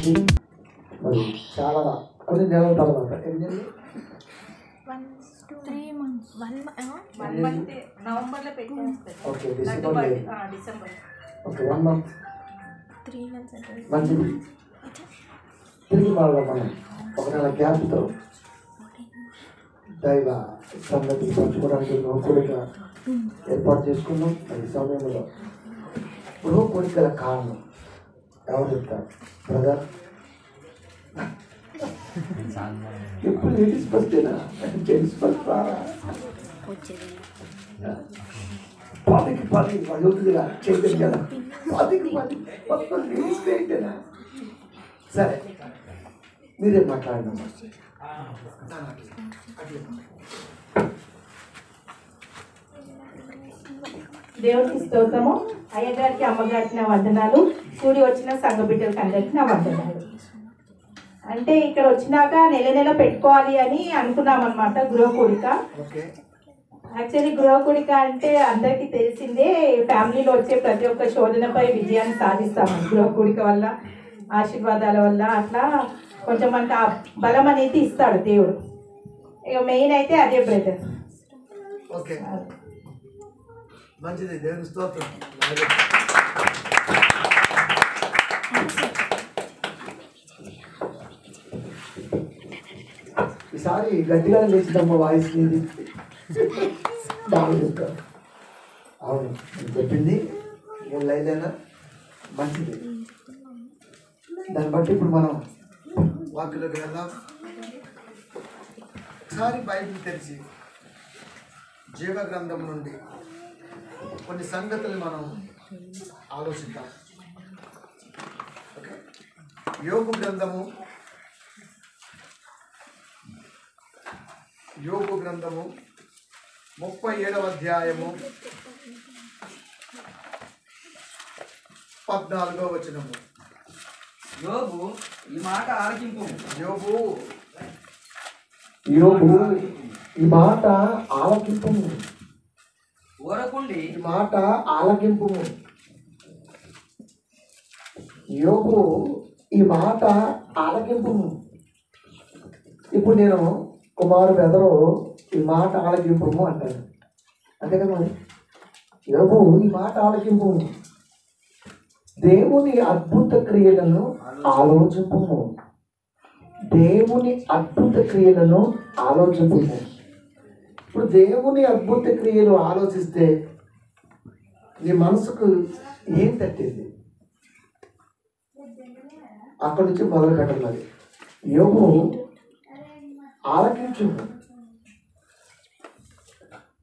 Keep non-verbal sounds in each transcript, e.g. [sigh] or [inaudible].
ఇది మరి చాలా కొన్ని నెలల తర్వాత ఎన్ని నెలలు? Three months one one month నవంబర్లో పెట్టేస్తారు okay laddu December birthday December okay one month three months అంటే మంచిది తిరిగి మళ్ళా మనం ఒక నెల గ్యాప్తో దైవ సన్నతి పంచుకోవడానికి కోరిక ఏర్పాటు చేసుకున్నాం ఈ సమయంలో గృహ కోరికల కారణం. ఎవరు చెప్తారు? బ్రదర్? ఎప్పుడు లేడీస్ ఫస్టేనా జెంట్స్ ఫస్ట్ పదికి పది వదులుగా చేయలేదు కదా. పదికి పది మొత్తం లేడీస్ ఏంటేనా సరే మీరే మాట్లాడినమ్మా దేవుడికి స్తోత్రము. అయ్యగారికి అమ్మగారికి నా వందనాలు. కూడి వచ్చిన సంఘ బిడ్డలకి అందరికి నా వందనాలు. అంటే ఇక్కడ వచ్చినాక నెల నెల పెట్టుకోవాలి అని అనుకున్నాం అనమాట గృహ కూడిక. యాక్చువల్లీ గృహ కూడిక అంటే అందరికీ తెలిసిందే ఫ్యామిలీలో వచ్చే ప్రతి ఒక్క శోధనపై విజయాన్ని సాధిస్తామని గృహ కూడిక వల్ల ఆశీర్వాదాల వల్ల అట్లా కొంచెం మనకు ఆ బలం అనేది ఇస్తాడు దేవుడు. ఇక మెయిన్ అయితే అదే బ్రదర్. ఓకే. మంచిది దేవుని స్తోత్రం. ఈసారి గట్టిగా లేచిందమ్మ వాయిస్ నీది చెప్తారు అవును నేను చెప్పింది ఏం లైలేనా మంచిది. దాన్ని బట్టి ఇప్పుడు మనం వాక్యలోకి వెళ్దాం ఒకసారి బైబిల్ తెరిచి జీవ గ్రంథం నుండి కొన్ని సంగతులు మనం ఆలోచిద్దాం. యోగు గ్రంథము. యోగు గ్రంథము ముప్పై ఏడవ అధ్యాయము పద్నాలుగో వచనము. యోబు ఈ మాట ఆలకింపు. యోగు యోగు ఈ మాట ఆలకింపు. ఊరకుండి ఈ మాట ఆలకింపు. యోగు ఈ మాట ఆలకింపు. ఇప్పుడు నేను కుమారుడు ఎదరో ఈ మాట ఆలకింపు అంటాను. అంతే కదా మరి? యోగు ఈ మాట ఆలకింపు. దేవుని అద్భుత క్రియలను ఆలోచింపు దేవుని అద్భుత క్రియలను ఆలోచింపు ఇప్పుడు దేవుని అద్భుత క్రియలు ఆలోచిస్తే నీ మనసుకు ఏం తట్టింది? అక్కడి నుంచి మొదలు పెట్టాలి యోగు ఆలకించు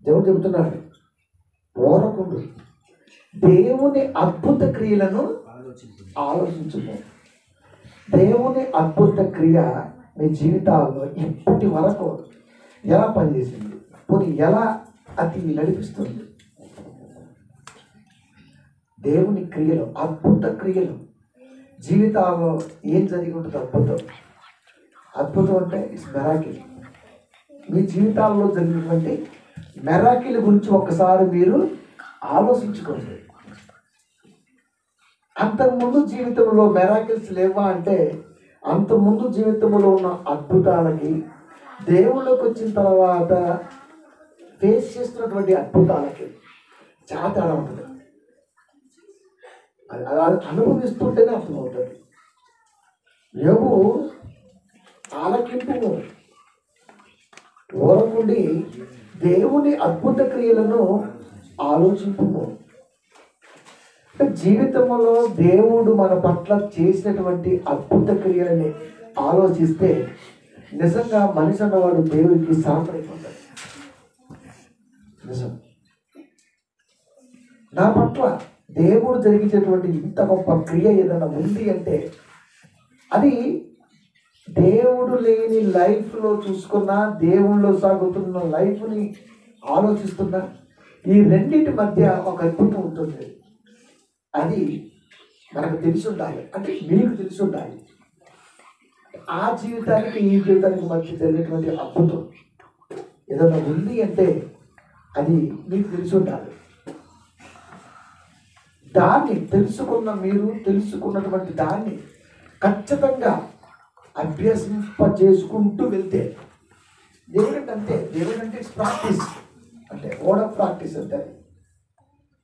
దేవుడు చెబుతున్నాడు ఓరకుండు దేవుని అద్భుత క్రియలను ఆలోచించుకో దేవుని అద్భుత క్రియ మీ జీవితాల్లో ఇప్పటి వరకు ఎలా పనిచేసింది? పోనీ ఎలా అది నడిపిస్తుంది? దేవుని క్రియలు అద్భుత క్రియలు. జీవితాల్లో ఏం జరిగి ఉంటుంది అద్భుతం. అద్భుతం అంటే ఇట్స్ మెరాకిల్ మీ జీవితాల్లో జరిగినటువంటి మెరాకిల్ గురించి ఒక్కసారి మీరు ఆలోచించుకోండి. అంతకుముందు జీవితంలో మెరాకిల్స్ లేవా అంటే అంతకుముందు జీవితంలో ఉన్న అద్భుతాలకి దేవుళ్ళకి వచ్చిన తర్వాత ఫేస్ చేస్తున్నటువంటి అద్భుతాలకి చాలా తేడా ఉంటుంది. అది అనుభవిస్తుంటేనే అర్థమవుతుంది. యోగు ఆలకింపు ఓరకుండి దేవుని అద్భుత క్రియలను ఆలోచింపు జీవితంలో దేవుడు మన పట్ల చేసినటువంటి అద్భుత క్రియలని ఆలోచిస్తే నిజంగా మనిషి అన్నవాడు దేవుడికి సాంప్రదిపోతాడు నిజం. నా పట్ల దేవుడు జరిగించేటువంటి ఇంత గొప్ప క్రియ ఏదైనా ఉంది అంటే అది దేవుడు లేని లైఫ్లో చూసుకున్నా దేవుళ్ళు సాగుతున్న లైఫ్ని ఆలోచిస్తున్నా ఈ రెండింటి మధ్య ఒక అద్భుతం ఉంటుంది. అది మనకు తెలిసి ఉండాలి. అంటే మీకు తెలిసి ఉండాలి. ఆ జీవితానికి ఈ జీవితానికి మధ్య జరిగేటువంటి అద్భుతం ఏదైనా ఉంది అంటే అది మీకు తెలిసి ఉండాలి. దాన్ని తెలుసుకున్న మీరు తెలుసుకున్నటువంటి దాన్ని ఖచ్చితంగా అభ్యసింప చేసుకుంటూ వెళ్తే దేవుడంటే అంతే దేవుడంటే ప్రాక్టీస్ అంటే ఓడ ప్రాక్టీస్ అంటే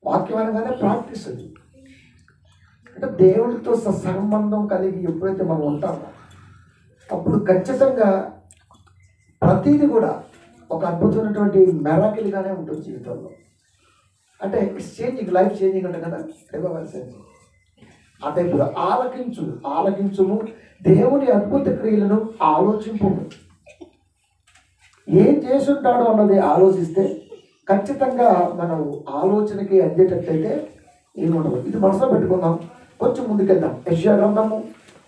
వాక్యం అనగానే ప్రాక్టీస్ అది. అంటే దేవుడితో స- సంబంధం కలిగి ఎప్పుడైతే మనం ఉంటామో అప్పుడు ఖచ్చితంగా ప్రతిదీ కూడా ఒక అద్భుతమైనటువంటి మెరాకిల్గానే ఉంటుంది జీవితంలో. అంటే ఇట్స్ చేంజింగ్ లైఫ్ చేంజింగ్ అంటే కదా? చేంజింగ్ ఆ టైపులో ఆలకించు ఆలకించుము దేవుని అద్భుత క్రియలను ఆలోచింపు ఏం చేసుంటాడో అన్నది ఆలోచిస్తే ఖచ్చితంగా మనం ఆలోచనకి అందేటట్లయితే ఏముండదు. ఇది మనసులో పెట్టుకుందాం. కొంచెం ముందుకెళ్దాం. యశ్యా గ్రంథము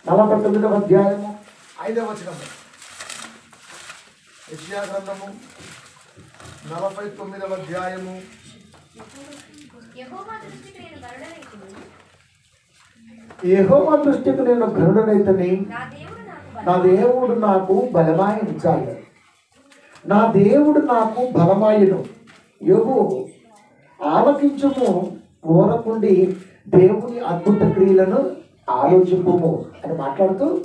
నలభై తొమ్మిదవ అధ్యాయము. ఐదవ వచనము యశ్యా గ్రంథము నలభై తొమ్మిదవ అధ్యాయము. యెహోవా దృష్టికి నేను గరుడనైతిని. యెహోవా దృష్టికి నేను గరుడనైతని. నా దేవుడు నాకు నా దేవుడు నాకు బలమాయించాలి నా దేవుడు నాకు బలమాయను. యోగు ఆలకించుము ఓరకుండి దేవుని అద్భుత క్రియలను ఆలోచింపుము అని మాట్లాడుతూ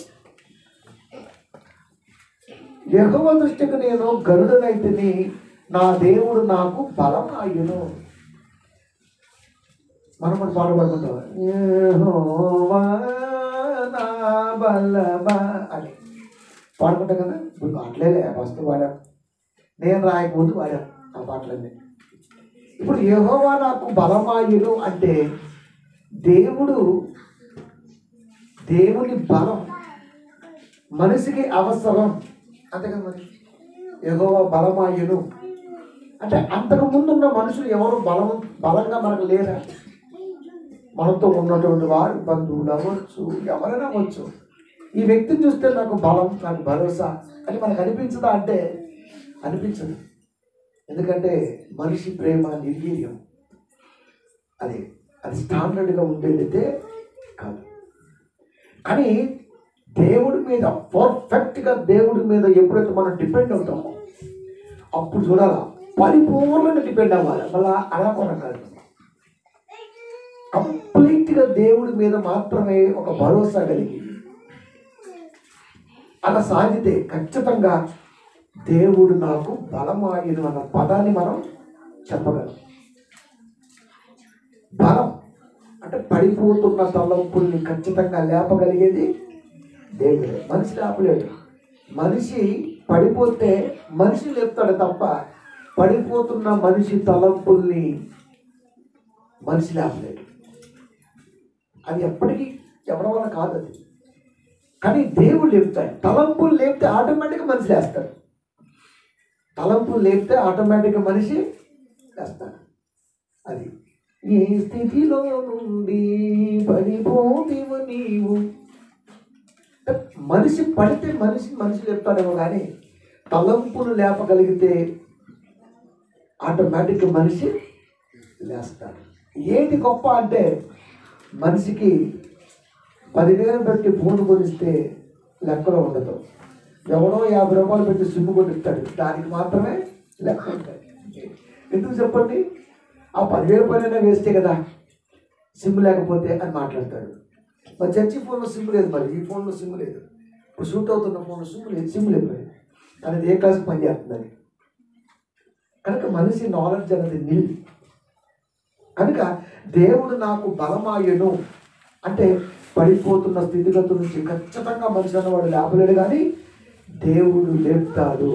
యహోవ దృష్టికి నేను గరుడనైతిని నా దేవుడు నాకు బలమాయును. మనం కూడా పాట పాడుకుంటాం నా బలమా అని. పాడుకుంటాం కదా? ఇప్పుడు పాటలేలే ఫస్ట్ పాడాం. నేను రాయకముందు పాడాం ఆ పాటలన్నీ. ఇప్పుడు యహోవా నాకు బలమాయును అంటే దేవుడు దేవుని బలం మనిషికి అవసరం. అంతే కదా మరి? యెహోవా బలమాయను. అంటే అంతకు ముందున్న మనుషులు ఎవరు బలం బలంగా మనకు లేరా? మనతో ఉన్నటువంటి వారు బంధువులు అవ్వచ్చు ఎవరైనా అవ్వచ్చు. ఈ వ్యక్తిని చూస్తే నాకు బలం నాకు భరోసా అని మనకు అనిపించదా? అంటే అనిపించదు. ఎందుకంటే మనిషి ప్రేమ నిర్వీర్యం. అది. అది స్టాండర్డ్గా ఉండేదైతే కాదు. కానీ దేవుడి మీద పర్ఫెక్ట్గా దేవుడి మీద ఎప్పుడైతే మనం డిపెండ్ అవుతామో అప్పుడు చూడాలా పరిపూర్ణంగా డిపెండ్ అవ్వాలి. మళ్ళీ అలా కొన కాదు. కంప్లీట్గా దేవుడి మీద మాత్రమే ఒక భరోసా కలిగి అలా సాగితే ఖచ్చితంగా దేవుడు నాకు బలమాయను అన్న పదాన్ని మనం చెప్పగలం. బలం. అంటే పడిపోతున్న తలంపుల్ని ఖచ్చితంగా లేపగలిగేది దేవుడే. మనిషి లేపలేడు. మనిషి పడిపోతే మనిషి లేపుతాడు తప్ప పడిపోతున్న మనిషి తలంపుల్ని మనిషి లేపలేడు. అది ఎప్పటికీ ఎవరి వల్ల కాదు అది. కానీ దేవుడు లేపుతాడు. తలంపులు లేపితే ఆటోమేటిక్గా మనిషి లేస్తాడు. తలంపులు లేపితే ఆటోమేటిక్గా మనిషి లేస్తాడు. అది. ఈ స్థితిలో నుండి పడిపోతివు నీవు. మనిషి పడితే మనిషి మనిషి చెప్తాడేమో కానీ తలంపులు లేపగలిగితే ఆటోమేటిక్గా మనిషి లేస్తాడు. ఏంటి గొప్ప అంటే మనిషికి పదివేలు పెట్టి ఫోన్ కొనిస్తే లెక్కలో ఉండదు. ఎవడో యాభై రూపాయలు పెట్టి సిమ్ కొనిస్తాడు. దానికి మాత్రమే లెక్క ఉంటాయి ఎందుకు చెప్పండి? ఆ పదివేల పనైనా వేస్తే కదా సిమ్ లేకపోతే అని మాట్లాడతాడు. మరి చర్చి ఫోన్లో సిమ్ లేదు మరి ఈ ఫోన్లో సిమ్ లేదు. ఇప్పుడు షూట్ అవుతున్న ఫోన్లో సిమ్ లేదు సిమ్ లేదు అనేది ఏ క్లాస్ పని చేస్తుందని కనుక మనిషి నాలెడ్జ్ అనేది నిల్ కనుక దేవుడు నాకు బలమాయను అంటే పడిపోతున్న స్థితిగతుల నుంచి ఖచ్చితంగా మనిషి అన్నవాడు లేపలేడు కానీ దేవుడు లేపుతాడు.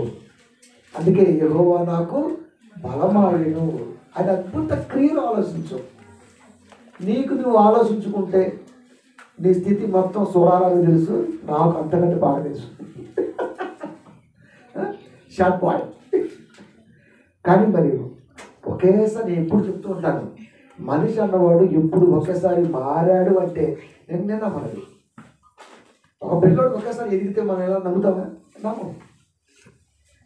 అందుకే యహోవా నాకు బలమాయను. అది అద్భుత క్రియలు ఆలోచించు. నీకు నువ్వు ఆలోచించుకుంటే నీ స్థితి మొత్తం సురాలకు తెలుసు నాకు అంతకంటే బాగా తెలుసు. [laughs] షార్ట్ బాయ్ కానీ మరి ఒకేసారి నేను ఎప్పుడు చెప్తూ ఉంటాను మనిషి అన్నవాడు ఎప్పుడు ఒకేసారి మారాడు అంటే నిన్న మనది. ఒక పిల్లడు ఒకేసారి ఎదిగితే మనం ఎలా నమ్ముతామా? నమ్మం.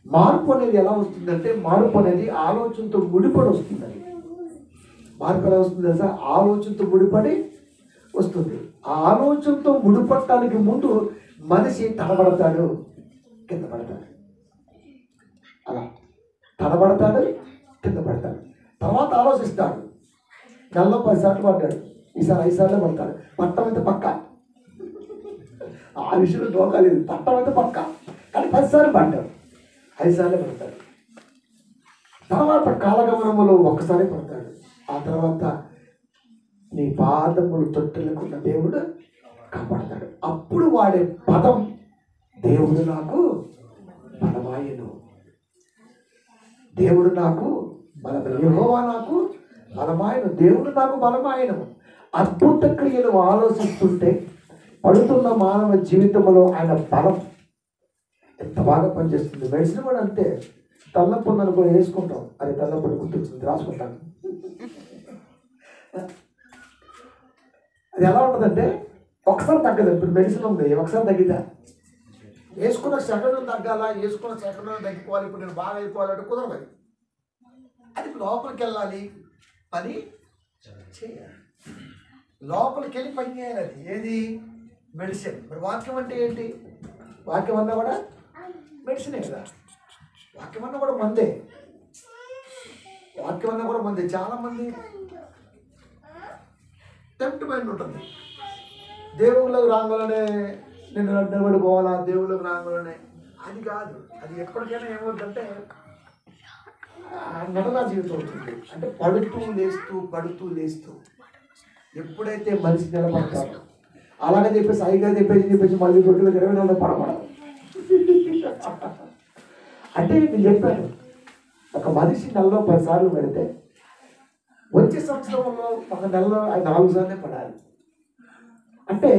మార్పు అనేది ఎలా వస్తుందంటే మార్పు అనేది ఆలోచనతో ముడిపడి వస్తుందని మార్పు ఎలా వస్తుంది సార్ ఆలోచనతో ముడిపడి వస్తుంది. ఆ ఆలోచనతో ముడిపడటానికి ముందు మనిషి తడబడతాడు కింద పడతాడు. అలా. తడబడతాడు కింద పడతాడు. తర్వాత ఆలోచిస్తాడు. నెలలో పది సార్లు పడ్డాడు. ఈసారి ఐదు సార్లు పడతాడు. పట్టం అయితే పక్క. ఆ విషయంలో డోకా లేదు. పట్టం అయితే పక్క. కానీ పదిసార్లు పడ్డాడు. ఐదుసార్లు పడతాడు. తర్వాత కాలగమనములో ఒక్కసారి పడతాడు. ఆ తర్వాత నీ పాదములు తొట్టెలకున్న దేవుడు కాపాడతాడు. అప్పుడు వాడే పదం దేవుడు నాకు బలమాయను. దేవుడు నాకు బల యెహోవా నాకు బలమాయను. దేవుడు నాకు బలమాయను. అద్భుత క్రియలు ఆలోచిస్తుంటే పడుతున్న మానవ జీవితంలో ఆయన బలం బాగా పనిచేస్తుంది. మెడిసిన్ కూడా అంతే. తల్లపు కూడా వేసుకుంటాం అది తల్లప్పుడు గుర్తొచ్చింది రాసుకుంటాను అది ఎలా ఉంటుందంటే ఒకసారి తగ్గదు. ఇప్పుడు మెడిసిన్ ఉంది. ఒకసారి తగ్గిద్దా? వేసుకున్న సెకండ్ తగ్గాల? వేసుకున్న సెకండ్ తగ్గిపోవాలి. ఇప్పుడు నేను బాగా అయిపోవాలంటే కుదరదు అది. అది లోపలికి వెళ్ళాలి. పని చేయాలి. లోపలికి వెళ్ళి పని చేయాలి అది. ఏది? మెడిసిన్. మరి వాక్యం అంటే ఏంటి? వాక్యం అన్నా కూడా మెడిసినే కదా. వాక్యం అన్న కూడా మందే. వాక్యం కూడా మందే. చాలా మంది టెంప్ట్ మైండ్ ఉంటుంది. దేవుళ్ళకు రాగానే నేను నిలబడి పోవాలా దేవుళ్ళకు రాగానే. అది కాదు. అది ఎప్పటికైనా ఏమవుతుందంటే ఆ నడనా జీవితం అవుతుంది. అంటే పడుతూ లేస్తూ పడుతూ లేస్తూ ఎప్పుడైతే మనిషి నిలబడతాడు. అలాగే చెప్పేసి ఐగా చెప్పేసి చెప్పేసి మళ్ళీ రొట్టెలు ఇరవై నాలుగు పడబడదు అంటే వీళ్ళు చెప్పారు ఒక మనిషి నెలలో పది సార్లు పెడితే వచ్చే సంవత్సరంలో ఒక నెలలో ఆయన నాలుగు సార్లే పడాలి. అంటే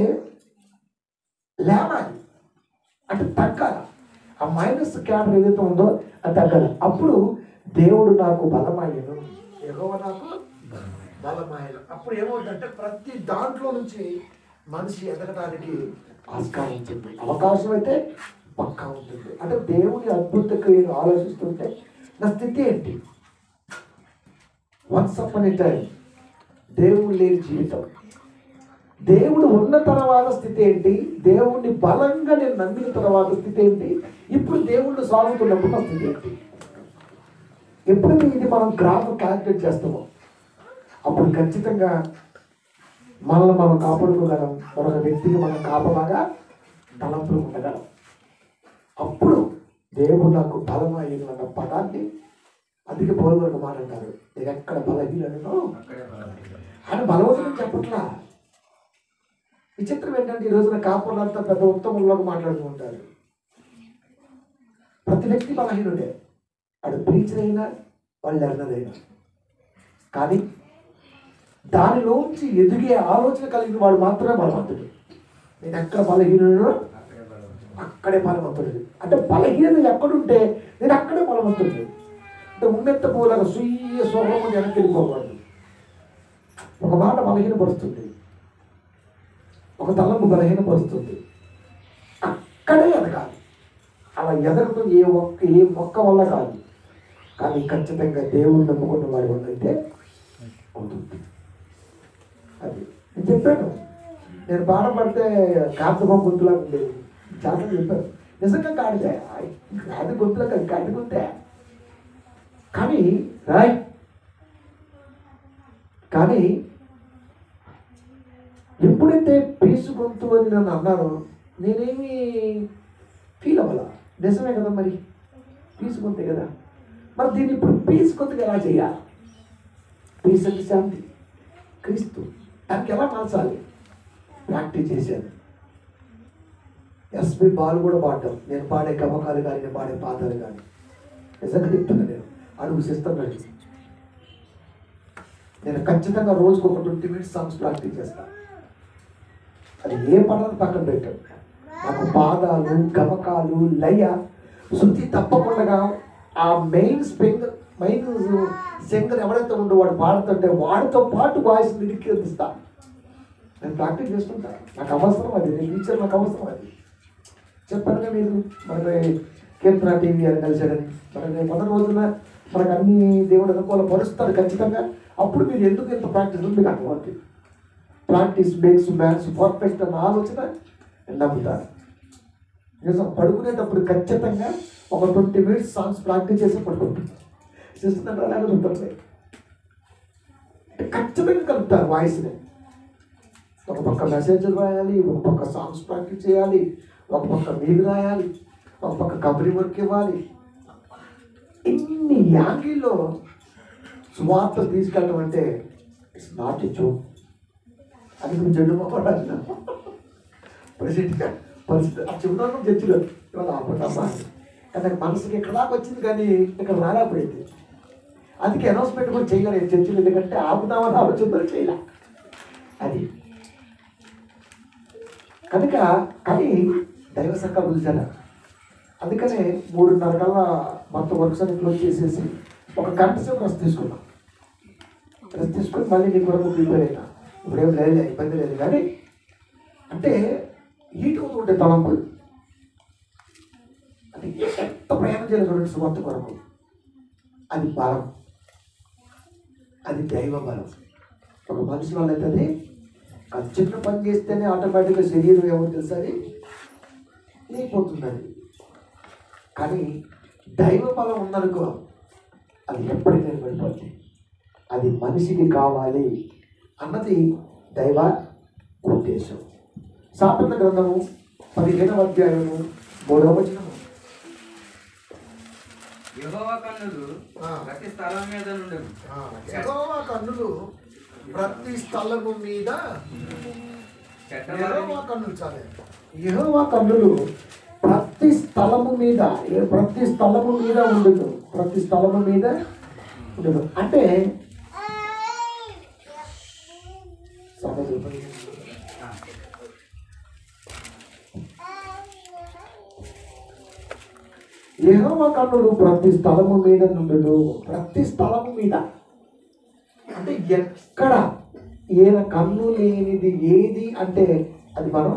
లేవాలి. అంటే తగ్గాలి. ఆ మైనస్ క్యాడర్ ఏదైతే ఉందో అది తగ్గాలి. అప్పుడు దేవుడు నాకు బలమాయను ఎగవ నాకు బలమాయను అప్పుడు ఏమవుతుందంటే ప్రతి దాంట్లో నుంచి మనిషి ఎదగడానికి ఆస్కారం ఉంటుంది అవకాశం అయితే పక్కా ఉంటుంది. అంటే దేవుని అద్భుత క్రియను ఆలోచిస్తుంటే నా స్థితి ఏంటి? వన్స్ అప్ టైం దేవుడు లేని జీవితం. దేవుడు ఉన్న తర్వాత స్థితి ఏంటి? దేవుణ్ణి బలంగా నేను నమ్మిన తర్వాత స్థితి ఏంటి? ఇప్పుడు దేవుళ్ళు సాగుతున్నప్పుడు నా స్థితి ఏంటి? ఎప్పుడైతే ఇది మనం గ్రాఫ్ క్యాల్కులేట్ చేస్తామో అప్పుడు ఖచ్చితంగా మనల్ని మనం కాపాడుకోగలం. మరొక వ్యక్తిని మనం కాపలాగా తలంపులు ఉండగలం. అప్పుడు దేవుడు నాకు బలమైన అన్న పదాన్ని అందుకే పౌరులకు మాట అంటారు. నేను ఎక్కడ బలహీనను ఆయన బలవంతుని చెప్పట్లా. విచిత్రం ఏంటంటే ఈ రోజున కాపులంతా పెద్ద ఉత్తమంలోకి మాట్లాడుకుంటారు ప్రతి వ్యక్తి బలహీనుడే. వాడు ప్రీచర్ అయినా వాళ్ళు లెర్నర్ కానీ దానిలోంచి ఎదిగే ఆలోచన కలిగిన వాడు మాత్రమే బలవంతుడు. నేను ఎక్కడ బలహీనుడు అక్కడే బలవంతుడు అంటే బలహీనత ఎక్కడుంటే నేను అక్కడే బలవంతుడు అంటే ఉమ్మెత్త పూలక సుయ్య స్వభావం వెనక్కి వెళ్ళిపోకూడదు ఒక మాట బలహీనపరుస్తుంది. ఒక తలంపు బలహీనపరుస్తుంది. అక్కడే ఎదగాలి. అలా ఎదగడం ఏ ఒక్క ఏ మొక్క వల్ల కాదు. కానీ ఖచ్చితంగా దేవుడు నమ్ముకున్న వాడి వల్ల అయితే అవుతుంది. అది. నేను చెప్పాను. నేను బాధపడితే కార్తమా గుంతులా ఉండేది. చాలా చెప్పారు. నిజంగా కాడితే అది గొంతులా కానీ కాడి గొంతే కానీ రాయ్. కానీ ఎప్పుడైతే పీసు గొంతు అని నన్ను అన్నారో నేనేమి ఫీల్ అవ్వాల? నిజమే కదా మరి? పీసు గొంతే కదా. మరి దీన్ని ఇప్పుడు పీసు గొంతుగా ఎలా చేయాలి? పీస్ అంటే శాంతి. క్రీస్తు. దానికి ఎలా మార్చాలి ప్రాక్టీస్ చేశాను ఎస్పి బాల్ కూడా పాడటం. నేను పాడే గమకాలు కానీ నేను పాడే పాదాలు కానీ నిజంగా చెప్తున్నా నేను. అడుగు చేస్తున్నాడు నేను ఖచ్చితంగా రోజుకు ఒక ట్వంటీ మినిట్స్ సాంగ్స్ ప్రాక్టీస్ చేస్తాను అది ఏ పదాలు పక్కన పెట్టాడు నాకు పాదాలు గమకాలు లయ శుద్ధి తప్పకుండా ఆ మెయిన్ స్పింగ్ మెయిన్ సింగర్ ఎవరైతే ఉండో వాడు పాడుతుంటే వాడితో పాటు వాయిస్ లిరిక్ నేను ప్రాక్టీస్ చేసుకుంటా నాకు అవసరం అది. నేను టీచర్ నాకు అవసరం అది. చెప్పండి మీరు? మరి కీర్తన టీవీ అని కలిశాడని మరి మొదటి రోజున మనకు అన్ని దేవుడు అనుకూల పరుస్తాడు ఖచ్చితంగా. అప్పుడు మీరు ఎందుకు ఎంత ప్రాక్టీస్ ఉంది మీకు అటువంటి? ప్రాక్టీస్ మేక్స్ మ్యాన్స్ పర్ఫెక్ట్ అన్న ఆలోచన నమ్ముతారు. నిజం పడుకునేటప్పుడు ఖచ్చితంగా ఒక ట్వంటీ మినిట్స్ సాంగ్స్ ప్రాక్టీస్ చేసి పడుకుంటుంది. సిస్టర్ అలాగే ఉంటుంది ఖచ్చితంగా కలుపుతారు వాయిస్ని ఒక పక్క మెసేజ్ రాయాలి ఒక పక్క సాంగ్స్ ప్రాక్టీస్ చేయాలి ఒక పక్క మీరు రాయాలి ఒక పక్క కబరి వర్క్ ఇవ్వాలి. ఇన్ని యాంగిల్లో స్వార్థ తీసుకెళ్ళడం అంటే ఇట్స్ నాట్ ఎ జోక్ అది నువ్వు జడ్డు రాసిన పరిస్థితి పరిస్థితి ఆ చెబుతాను జడ్జిలో ఇవాళ ఆపదమ్మా కానీ మనసుకి ఇక్కడ దాకా వచ్చింది కానీ ఇక్కడ రాలేకపోయింది. అందుకే అనౌన్స్మెంట్ కూడా చేయలేదు చర్చలు ఎందుకంటే ఆపుదామని ఆలోచనతో చేయలే. అది. కనుక కానీ దైవ సంఘ జన అందుకనే మూడున్నర కల్లా మొత్తం వర్క్స్ అన్ని క్లోజ్ చేసేసి ఒక గంట సేపు రెస్ట్ తీసుకున్నాం. రెస్ట్ తీసుకుని మళ్ళీ నీకు వరకు ప్రిపేర్ అయినా. ఇప్పుడేం లేదు ఇబ్బంది లేదు కానీ అంటే హీట్ అవుతుంటే తలంపులు అది ఎంత ప్రయాణం చేయాలి చూడండి సుమర్త కొరకు. అది బలం. అది దైవ బలం. ఒక మనిషి వల్ల అయితే అది చిన్న పని చేస్తేనే ఆటోమేటిక్గా శరీరం ఏమో తెలుసు అది? లేకపోతుందని కానీ దైవ బలం ఉందనుకో అది ఎప్పటికీ నిలబడిపోతుంది అది మనిషికి కావాలి అన్నది దైవ ఉద్దేశం. సాపత్ర గ్రంథము పదిహేనవ అధ్యాయము మూడవ వచనము. యెహోవా కన్నులు. ప్రతి స్థలం మీద యెహోవా కన్నులు ప్రతి స్థలము మీద యహోవా కన్నులు ప్రతి స్థలము మీద ప్రతి స్థలము మీద ఉండదు ప్రతి స్థలము మీద ఉండదు అంటే యహోవా కన్నులు ప్రతి స్థలము మీద నుండును. ప్రతి స్థలము మీద. అంటే ఎక్కడ ఈయన కన్ను లేనిది ఏది అంటే అది మనం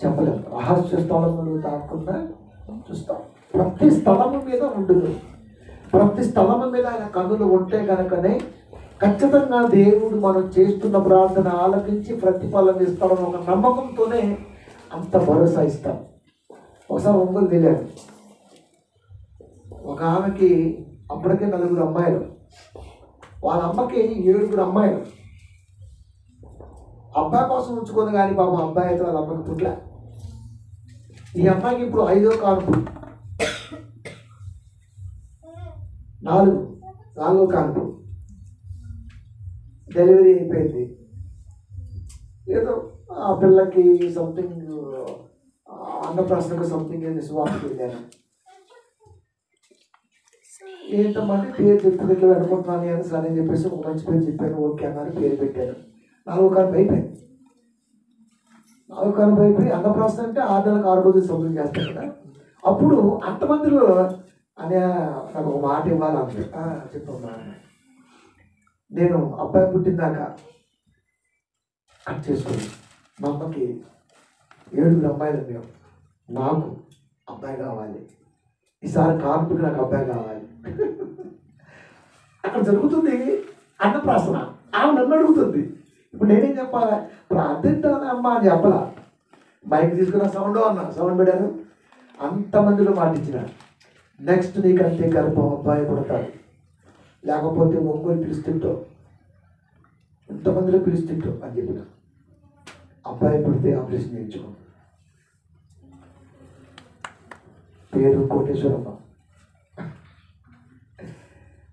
చెప్పలేము రహస్య స్థలములు కాకుండా చూస్తాం. ప్రతి స్థలము మీద ఉంటుంది ప్రతి స్థలము మీద ఆయన కన్నులు ఉంటే కనుకనే ఖచ్చితంగా దేవుడు మనం చేస్తున్న ప్రార్థన ఆలకించి ప్రతిఫలం ఇస్తాడని ఒక నమ్మకంతోనే అంత భరోసా ఇస్తాం. ఒకసారి ఒంగోలు తెలియదు ఒక ఆమెకి అప్పటికే నలుగురు అమ్మాయిలు. వాళ్ళ అమ్మకి ఏడుగురు అమ్మాయిలు. అబ్బాయి కోసం ఉంచుకుంది కానీ బాబు అబ్బాయి అయితే వాళ్ళ అమ్మకి పుట్ల. ఈ అమ్మాయికి ఇప్పుడు ఐదో కాన్పు నాలుగు నాలుగో కాన్పు డెలివరీ అయిపోయింది. ఏదో ఆ పిల్లకి సంథింగ్ అన్నప్రాసనకు సంథింగ్ ఏది సువార్తకి వెళ్ళాను ఏంటమ్మా అంటే పేరు చెప్తే దగ్గర అనుకుంటున్నాను అని సరే అని చెప్పేసి ఒక మంచి పేరు చెప్పాను ఓకే అన్నారు పేరు పెట్టాను. నాలుగో కాలం అయిపోయింది నాలుగో కాలం అయిపోయి అన్నప్రాసన అంటే ఆరు నెలలకు ఆరు రోజులు సౌకర్యం చేస్తారు కదా. అప్పుడు అంతమందిలో అనే నాకు ఒక మాట ఇవ్వాలని అంటే చెప్పమ్మా నేను అబ్బాయి పుట్టిందాక కట్ చేసుకుని మా అమ్మకి ఏడుగురు అమ్మాయిలు మేము నాకు అబ్బాయి కావాలి. ఈసారి కార్పుకి నాకు అబ్బాయి కావాలి. అక్కడ జరుగుతుంది అన్నప్రాసన. ఆమె నన్ను అడుగుతుంది. ఇప్పుడు నేనేం చెప్పాలి? ప్రార్థిస్తాను అమ్మా అని చెప్పలా. మైక్ తీసుకున్న సౌండ్ అన్న. సౌండ్ పెట్టాను అంతమందిలో మాటిచ్చిన. నెక్స్ట్ నీకు అంతే గర్భం అబ్బాయి కొడతాడు లేకపోతే ఒంగోలు పిలుస్తుంటో ఎంతమందిలో పిలుస్తుంటో అని చెప్పిన. అబ్బాయి పుడితే ఆపరేషన్ చేయించుకో. పేరు కోటేశ్వరమ్మ.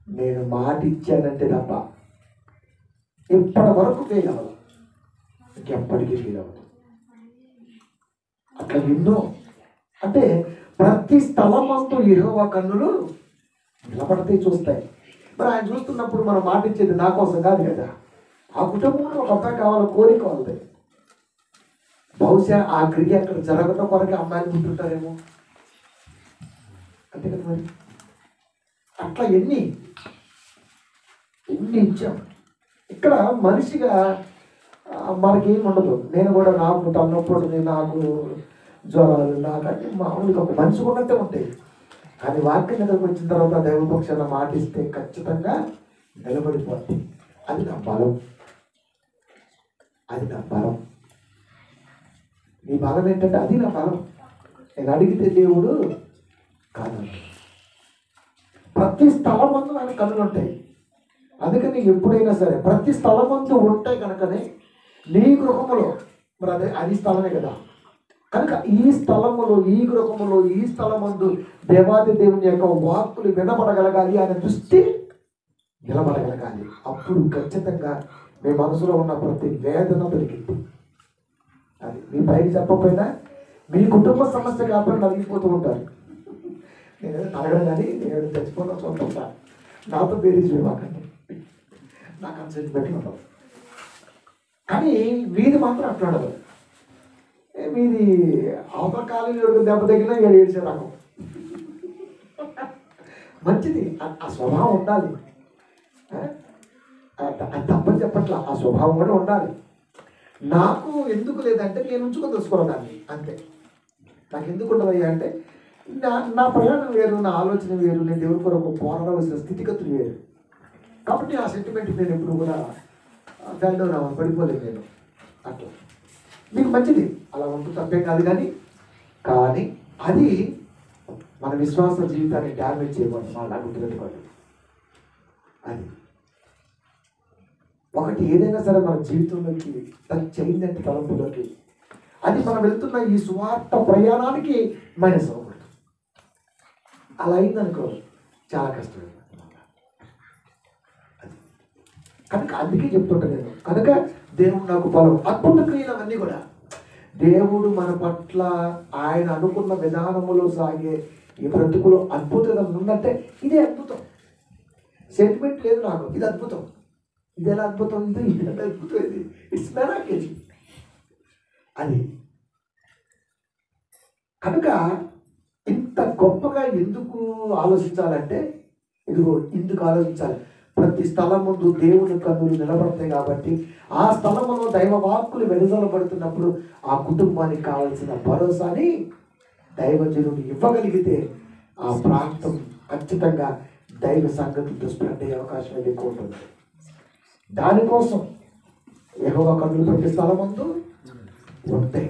నేను మాట ఇచ్చానంటే తప్ప ఇప్పటి వరకు ఫెయిల్ అవ్వదు ఎప్పటికీ ఫెయిల్ అవ్వదు. అట్లా ఎన్నో. అంటే ప్రతి స్థలమంతు యెహోవా కన్నులు నిలబడితే చూస్తాయి. మరి ఆయన చూస్తున్నప్పుడు మనం మాటిచ్చేది నా కోసం కాదు కదా. ఆ కుటుంబంలో ఒక అబ్బాయి కావాలని కోరిక వాళ్ళది బహుశా ఆ క్రియ అక్కడ జరగడం కొరకే అమ్మాయిలు పుట్టుంటారేమో అంతే కదా మరి? అట్లా ఎన్ని? ఎన్ని ఇచ్చాము ఇక్కడ మనిషిగా ఆ, మనకేం ఉండదు నేను కూడా నాకు తన్నప్పుడు నాకు జ్వరాలు నాకు అంటే మామూలుగా ఒక మనిషి ఉన్నట్టే ఉంటాయి. కానీ వాక్యం దగ్గరకు వచ్చిన తర్వాత దైవపక్షాన మాటిస్తే ఖచ్చితంగా నిలబడిపోతుంది అది నా బలం. అది నా బలం. నీ బలం ఏంటంటే అది నా బలం. నేను అడిగితే దేవుడు కాదు ప్రతి స్థలం మందు ఆయన కన్నులు ఉంటాయి అందుకని ఎప్పుడైనా సరే ప్రతి స్థలమందు ఉంటే కనుకనే నీ గృహములో మరి అదే అది స్థలమే కదా. కనుక ఈ స్థలములో ఈ గృహములో ఈ స్థలమందు దేవాది దేవుని యొక్క వాక్కులు వినబడగలగాలి ఆయన దృష్టి నిలబడగలగాలి. అప్పుడు ఖచ్చితంగా మీ మనసులో ఉన్న ప్రతి వేదన దొరికింది అది మీ పైకి చెప్పకపోయినా మీ కుటుంబ సమస్య కాకుండా నలిగిపోతూ ఉంటారు. నేను అడగడం కానీ నేను చచ్చిపోయిన చూస్తుంటా నాతో బేరీజ్ ఇవ్వకండి నాకు అంత సెంటిమెంట్ ఉండవు కానీ వీధి మాత్రం అట్లా ఉండదు. మీది అవతల దెబ్బ తగిలినా ఏడు ఏడ్చే రకం. మంచిది. ఆ- స్వభావం ఉండాలి. తప్పని చెప్పట్లా ఆ స్వభావం కూడా ఉండాలి. నాకు ఎందుకు లేదంటే నేను ఉంచుకొని తెలుసుకోవాలి దాన్ని అంతే. నాకు ఎందుకు ఉండదయ్యా అంటే నా నా ప్రయాణం వేరు నా ఆలోచన వేరు నేను దేవుడి కొరకు పోరాడవలసిన స్థితిగతులు వేరు. కాబట్టి ఆ సెంటిమెంట్ నేను ఎప్పుడు కూడా ఫెల్ డౌన్ అవ్వను పడిపోలేదు నేను. అట్లా. మీకు మంచిది. అలా ఉంటుంది తప్పేం కాదు కానీ కానీ అది మన విశ్వాస జీవితాన్ని డ్యామేజ్ చేయకూడదు మన గుర్తుపెట్టుకోండి. అది. ఒకటి ఏదైనా సరే మన జీవితంలోకి టచ్ చేయిందంటే తలంపులోకి అది మనం వెళ్తున్న ఈ స్వార్థ ప్రయాణానికి మైనస్ అవ్వకూడదు. అలా అయిందనుకో చాలా కష్టం అది కనుక అందుకే చెప్తుంటా నేను. కనుక దేవుడు నాకు బలం అద్భుత క్రియలు అవన్నీ కూడా దేవుడు మన పట్ల ఆయన అనుకున్న విధానములో సాగే ఈ బ్రతుకులో అద్భుతం ఉందంటే ఇదే అద్భుతం. సెంటిమెంట్ లేదు నాకు. ఇది అద్భుతం. ఇది ఎలా అద్భుతం? ఇది ఇది ఎలా అద్భుతం? ఇది ఇట్స్ మెరాకేజ్ అది. కనుక ఇంత గొప్పగా ఎందుకు ఆలోచించాలంటే ఇదిగో ఎందుకు ఆలోచించాలి. ప్రతి స్థలం ముందు దేవుని కన్నులు నిలబడతాయి కాబట్టి ఆ స్థలములో దైవ వాక్కులు ఆ కుటుంబానికి కావలసిన భరోసాని దైవజనుడు ఇవ్వగలిగితే ఆ ప్రాంతం ఖచ్చితంగా దైవ సంగతితో స్ప్రెడ్ అయ్యే అవకాశం ఎక్కువ ఉంటుంది. దానికోసం యెహోవా కన్నులు ప్రతి స్థలం ముందు ఉంటాయి.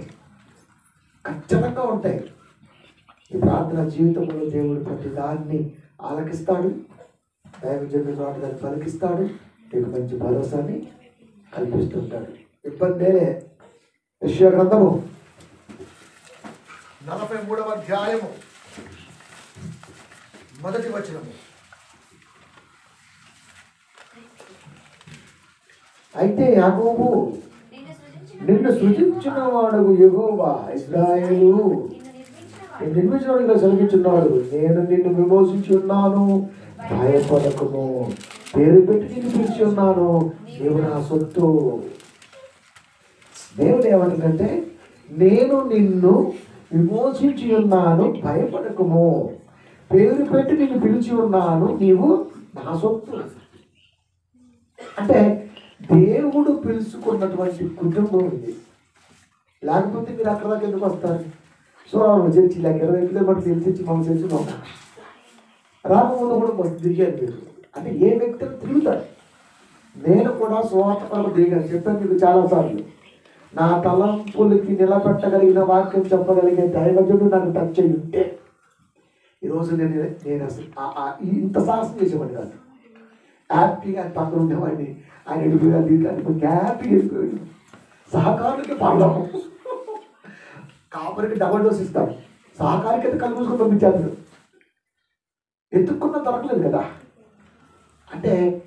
ఖచ్చితంగా ఉంటాయి. ఈ ప్రార్థన జీవితంలో దేవుడు ప్రతి దాన్ని ఆలకిస్తాడు. దైవజనుడు నాటి దాన్ని పలికిస్తాడు నీకు మంచి భరోసాని కల్పిస్తుంటాడు. ఇబ్బంది విషయ గ్రంథము. నలభై మూడవ అధ్యాయము. మొదటి వచనము. అయితే యాకోబు నిన్ను సృజించిన వాడు యెహోవా ఇజ్రాయేలు నిన్ను నిర్మించిన నేను నిర్మించడానికి సెలవిస్తున్నాడు నేను నిన్ను విమోచించి ఉన్నాను భయపడకము పేరు పెట్టి నిన్ను పిలిచి ఉన్నాను. నీవు నా సొత్తు. దేవుడు ఏమంటుందంటే నేను నిన్ను విమోచించి ఉన్నాను భయపడకము. పేరు పెట్టి నిన్ను పిలిచి ఉన్నాను నీవు నా సొత్తు. అంటే దేవుడు పిలుచుకున్నటువంటి కుటుంబం ఇది. లేకపోతే మీరు అక్కడ దాకా ఎందుకు వస్తారు? సో చర్చి లేక ఇరవై కిలోమీటర్లు తెలిసి మమ్మల్ని తెలిసి రామముందు కూడా తిరిగారు మీరు అంటే ఏ వ్యక్తులు తిరుగుతారు? నేను కూడా స్వార్థ కొరకు దిగాను చెప్పాను మీకు చాలాసార్లు. నా తలంపులకి నిలబెట్టగలిగిన వాక్యం చెప్పగలిగే దైవజుడు నాకు టచ్ అయి ఉంటే ఈరోజు నేను నేను అసలు ఇంత సాహసం చేసేవాడిని కాదు. హ్యాపీగా ఆయన పక్కన ఉండేవాడిని. ఆయన వెళ్ళిపోయాడు దీనికి హ్యాపీగా వెళ్ళిపోయాడు సహకారులకి పాడదాము కాపరికి డబల్ డోస్ ఇస్తాం. సహకారికి అయితే కళ్ళు మూసుకొని పంపించారు వెతుక్కున్న దొరకలేదు కదా. అంటే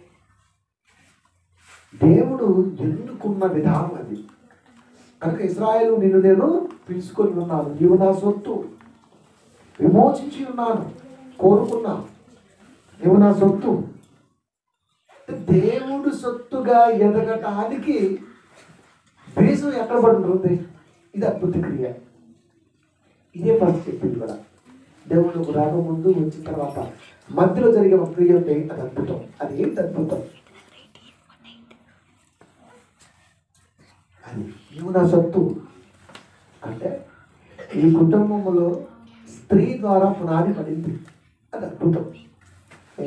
దేవుడు ఎన్నుకున్న విధానం అది? కనుక ఇస్రాయేల్ నిన్ను నేను పిలుచుకొని ఉన్నాను. నీవు నా సొత్తు. విమోచించి ఉన్నాను. కోరుకున్నా. నీవు నా సొత్తు. దేవుడు సొత్తుగా ఎదగటానికి బేసు ఎక్కడ పడి ఉంటుంది ఇది అద్భుత క్రియ. ఇదే ఫస్ట్ చెప్పింది కూడా. దేవుళ్ళకు రాకముందు వచ్చిన తర్వాత మధ్యలో జరిగే ఒక క్రియ ఉంది అది అద్భుతం. అది ఏంటి అద్భుతం? అది నువ్వు నా సత్తు. అంటే ఈ కుటుంబంలో స్త్రీ ద్వారా పునాది పడింది. అది అద్భుతం.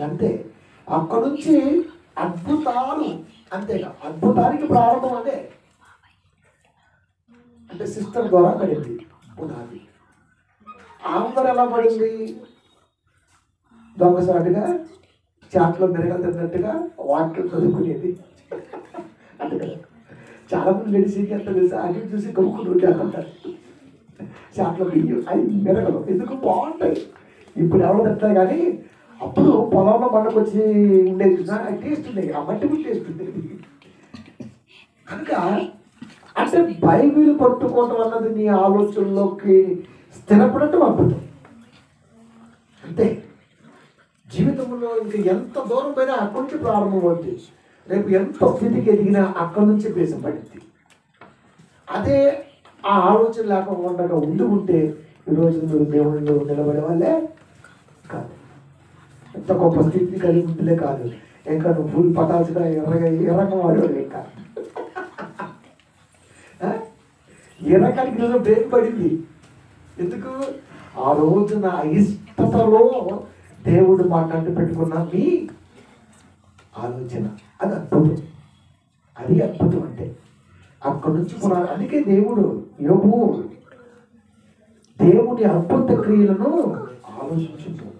అంతే. అక్కడ నుంచి అద్భుతాలు అంతేగా. అద్భుతానికి ప్రారంభం అదే. అంటే సిస్టర్ ద్వారా పడింది పునాది. ఆంధ్ర ఎలా పడింది? దొంగసాటుగా చాట్లో మెరగలు తిన్నట్టుగా వాక్యం చదువుకునేది. చాలా మంది లేడీస్ ఎంత తెలుసు తెలుసా? అన్ని చూసి కమ్ముకుని ఉంటారు చాట్లో బియ్యం అవి మెరగలు. ఎందుకు? బాగుంటాయి. ఇప్పుడు ఎవరు తింటారు కానీ అప్పుడు పొలంలో పండుగ వచ్చి ఉండేది చూసా టేస్ట్ ఉండేది ఆ మట్టి కూడా టేస్ట్ ఉండేది. కనుక అంటే బైబిల్ పట్టుకోవటం అన్నది నీ ఆలోచనలోకి స్థిరపడటం అద్భుతం. అంతే. జీవితంలో ఇంకా ఎంత దూరం పోయినా అక్కడి నుంచి ప్రారంభం అవుతుంది రేపు ఎంత స్థితికి ఎదిగినా అక్కడి నుంచి బేసం పడింది అదే ఆ ఆలోచన లేకుండా ఉండి ఉంటే ఈరోజు మీరు దేవుళ్ళు నిలబడే వాళ్ళే కాదు. ఎంత గొప్ప స్థితిని కలిగి ఉంటుందే కాదు. ఇంకా నువ్వు ఫుల్ పటాల్సిన ఎర్రగా ఎర్రగా వాడు ఇంకా ఎర్రకానికి ఈరోజు బ్రేక్ పడింది. ఎందుకు? ఆ రోజున అయిష్టతలో దేవుడు మాట్లాడి పెట్టుకున్న మీ ఆలోచన. అది అద్భుతం. అది అద్భుతం అంటే. అక్కడి నుంచి పునాది అందుకే దేవుడు యోగు దేవుని అద్భుత క్రియలను ఆలోచించు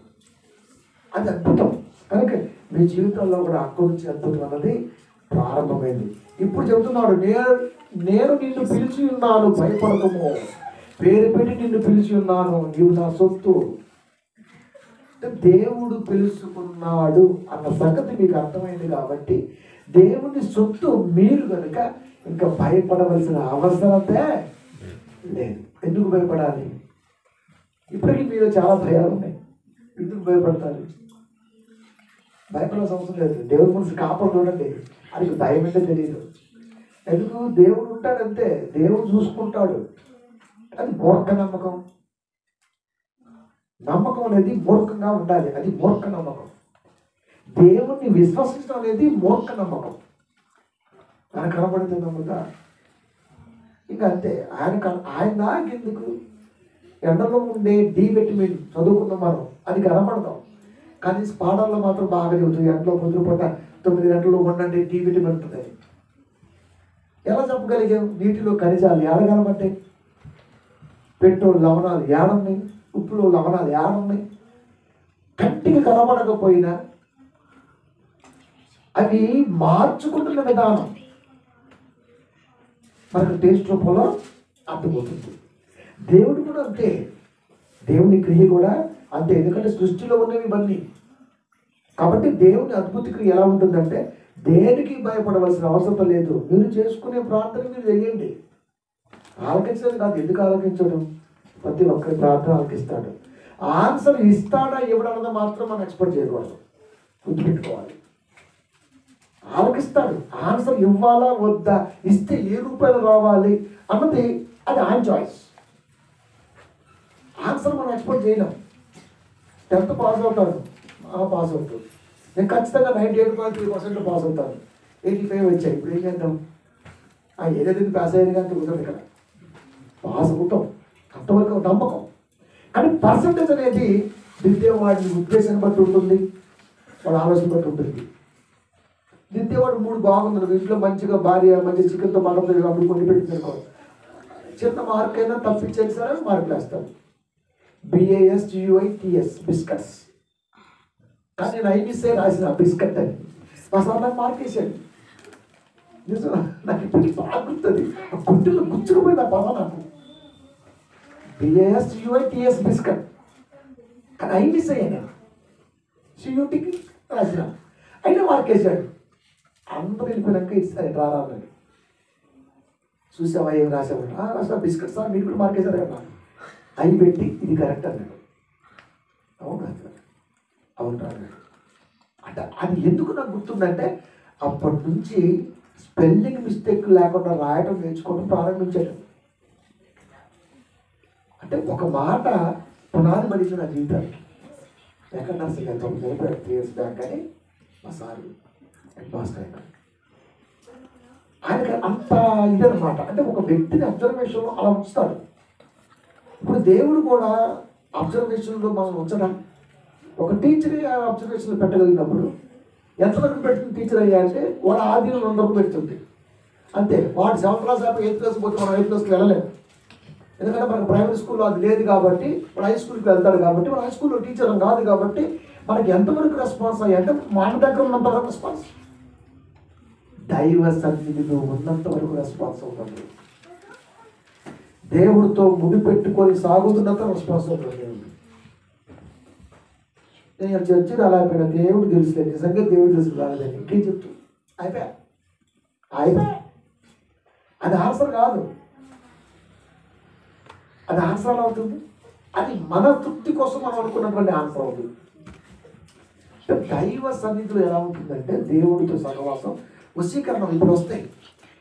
అది అద్భుతం. కనుక మీ జీవితంలో కూడా అక్కడి నుంచి అద్భుతం అన్నది ప్రారంభమైంది. ఇప్పుడు చెబుతున్నాడు నేను నేను నిన్ను పిలిచి ఉన్నాను భయపడకము. పేరు పెట్టి నిన్ను పిలిచి ఉన్నాను నీవు నా సొత్తు. దేవుడు పిలుచుకున్నాడు అన్న సంగతి మీకు అర్థమైంది కాబట్టి దేవుని సొత్తు మీరు కనుక ఇంకా భయపడవలసిన అవసరతే లేదు. ఎందుకు భయపడాలి? ఇప్పటికీ మీరు చాలా భయాలు ఉన్నాయి. ఎందుకు భయపడతారు? భయపడాల్సిన అవసరం లేదు. దేవుడి మనసు కాపాడు చూడండి అది భయం అంటే తెలియదు. ఎందుకు? దేవుడు ఉంటాడంతే. దేవుడు చూసుకుంటాడు. అది మూర్ఖ నమ్మకం. నమ్మకం అనేది మూర్ఖంగా ఉండాలి. అది మూర్ఖ నమ్మకం. దేవుణ్ణి విశ్వసించడం అనేది మూర్ఖ నమ్మకం. ఆయన కనబడితే నమ్ముతా? ఇంకా అంతే. ఆయన ఆయన నాకెందుకు? ఎండలో ఉండే డి విటమిన్ చదువుకుందాం మనం. అది కనపడతాం. కానీ పాఠాల్లో మాత్రం బాగా చదువుతుంది ఎండలో పొద్దు తొమ్మిది గంటలు ఉండండి డి విటమిన్ ఉంటుంది. ఎలా చెప్పగలిగాం నీటిలో ఖనిజాలు ఎలా కనబట్టాయి పెట్రోల్ లవణాలు ఏడున్నాయి? ఉప్పులో లవణాలు ఏడున్నాయి? కంటికి కనబడకపోయినా అవి మార్చుకుంటున్న విధానం. మనకు టేస్ట్ రూపంలో అర్థమవుతుంది. దేవుడు కూడా అంతే. దేవుని క్రియ కూడా అంతే. ఎందుకంటే సృష్టిలో ఉన్నవి ఇవన్నీ. కాబట్టి దేవుని అద్భుత క్రియ ఎలా ఉంటుందంటే దేనికి భయపడవలసిన అవసరం లేదు. మీరు చేసుకునే ప్రార్థన మీరు చేయండి. ఆలకించడం కాదు. ఎందుకు ఆలకించడం? ప్రతి ఒక్కరి ప్రార్థన ఆలకిస్తాడు. ఆన్సర్ ఇస్తాడా ఇవ్వడన్నది మాత్రం మనం ఎక్స్పెక్ట్ చేయకూడదు. గుర్తుపెట్టుకోవాలి. ఆలకిస్తాడు. ఆన్సర్ ఇవ్వాలా వద్దా? ఇస్తే ఏ రూపాయలు రావాలి అన్నది అది ఆయన చాయిస్ ఆన్సర్ మనం ఎక్స్పెక్ట్ చేయలేం. టెన్త్ పాస్ అవుతాను పాస్ అవుతుంది నేను ఖచ్చితంగా ninety eight point three percent pass అవుతాను. ఎయిటీ ఫైవ్ వచ్చాయి. ఇప్పుడు ఏం చేద్దాం? ఏదైతే పాస్ అయ్యింది కానీ కుదరదు కదా. పాస్ అవుతాం అంతవరకు ఒక నమ్మకం. కానీ పర్సంటేజ్ అనేది దిద్దేవాడి ఉద్దేశాన్ని బట్టి ఉంటుంది వాడి ఆలోచన బట్టి ఉంటుంది. దిద్దేవాడు మూడు బాగుంది ఇంట్లో మంచిగా భార్య మంచి చికెన్తో మటన్తో అప్పుడు కొన్ని పెట్టిందనుకో చిన్న మార్క్ అయినా తప్పించేది సరే మార్కులు వేస్తాను బిఏఎస్ జియుఐ టిఎస్ బిస్కట్స్. కానీ నేను ఐబీసే రాసిన బిస్కట్ అని. మా సార్ నాకు మార్క్ వేసాడు. నిజం నాకు ఇప్పటికీ బాగా ఆ గుడ్డలో గుచ్చుకుపోయింది ఆ పదం నాకు. బిఏఎస్ సియుఐ టిఎస్ బిస్కట్ కానీ ఐబీసే నేను సియుటికి రాసిన. అయినా మార్క్ వేసాడు అందరూ వెళ్ళిపోయినాక ఇస్తారు రారా అన్నాడు చూసావా ఏం రాసావు? రాసా బిస్కెట్ సార్ మీరు కూడా మార్క్ వేశారు కదా అవి పెట్టి ఇది కరెక్ట్ అన్నాడు. అవును రాదు అవును రాదు అన్నాడు. అంటే అది ఎందుకు నాకు గుర్తుందంటే అప్పటి నుంచి స్పెల్లింగ్ మిస్టేక్ లేకుండా రాయడం నేర్చుకోవడం ప్రారంభించాడు. అంటే ఒక మాట పునాది పడింది నా జీవితానికి ఎక్కడ నర్సింగ్ తొమ్మిది నెలలు త్రీ ఇయర్స్ బ్యాక్ కానీ మా సార్ హెడ్ మాస్టర్ అయినా ఆయనకి అంత ఇదనమాట అంటే ఒక వ్యక్తిని అబ్జర్వేషన్లో అలా ఉంచుతాడు. ఇప్పుడు దేవుడు కూడా అబ్జర్వేషన్లో మనం ఉంచడం? ఒక టీచర్ అబ్జర్వేషన్లో పెట్టగలిగినప్పుడు ఎంతవరకు పెడుతుంది టీచర్ అయ్యా అంటే వాడు ఆది రెండు పెడుతుంది. అంతే. వాడు సెవెంత్ క్లాస్ అయిపోయి ఎయిత్ క్లాస్ పోతే మనం ఎయిత్ క్లాస్కి వెళ్ళలేము. ఎందుకంటే మనకు ప్రైమరీ స్కూల్లో అది లేదు కాబట్టి మన హై స్కూల్కి వెళ్తాడు కాబట్టి మన హై స్కూల్లో టీచర్ కాదు కాబట్టి మనకి ఎంతవరకు రెస్పాన్స్ అంటే మన దగ్గర ఉన్నంత వరకు రెస్పాన్స్ దైవ సన్నిధిలో ఉన్నంత వరకు రెస్పాన్స్ అవుతుంది. దేవుడితో ముడి పెట్టుకొని సాగుతున్నంత రెస్పాన్స్ అవుతుంది నేను చర్చి అలా అయిపోయినా దేవుడు తెలుసులే నిజంగా దేవుడు తెలుసు రాలేదని ఇంకే చెప్తూ అయిపోయా? అయిపోయా? అది ఆన్సర్ కాదు. అది ఆన్సర్ ఎలా అవుతుంది? అది మన తృప్తి కోసం మనం అనుకున్నటువంటి ఆన్సర్ అవుతుంది. దైవ సన్నిధిలో ఎలా ఉంటుందంటే దేవుడితో సహవాసం వశీకరణం ఇప్పుడు వస్తాయి.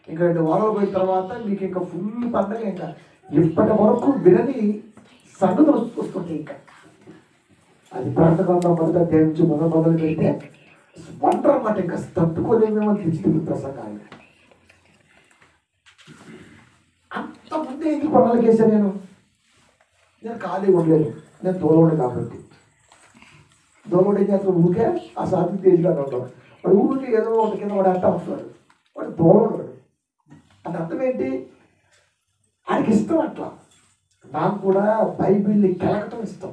ఇంకా రెండు వారాలు పోయిన తర్వాత మీకు ఇంకా ఫుల్ పండగ ఇంకా. ఇప్పటి వరకు వినని సన్నిధులు వస్తుంటాయి ఇంకా. అది ప్రాంతకాలంలో మొదట ధ్యానించి మొదలు మొదలు పెడితే వండర్ అన్నమాట ఇంకా తట్టుకోలేమేమో తెచ్చి ప్రసంగాలు. అంత ముందే ఎందుకు పనులు చేశాను నేను? నేను ఖాళీ ఉండలేదు నేను దూరం కాబట్టి. దూరం ఏం చేస్తాడు? ఊరికే ఆ సాధి తేజ్గా ఉంటాడు. వాడు ఊరికి ఏదో ఒకటి కింద వాడు అంటా ఉంటాడు వాడు దూరం ఉంటాడు అంటే అర్థం ఏంటి? ఆయనకి ఇష్టం అట్లా. నాకు కూడా బైబిల్ని కెలకటం ఇష్టం.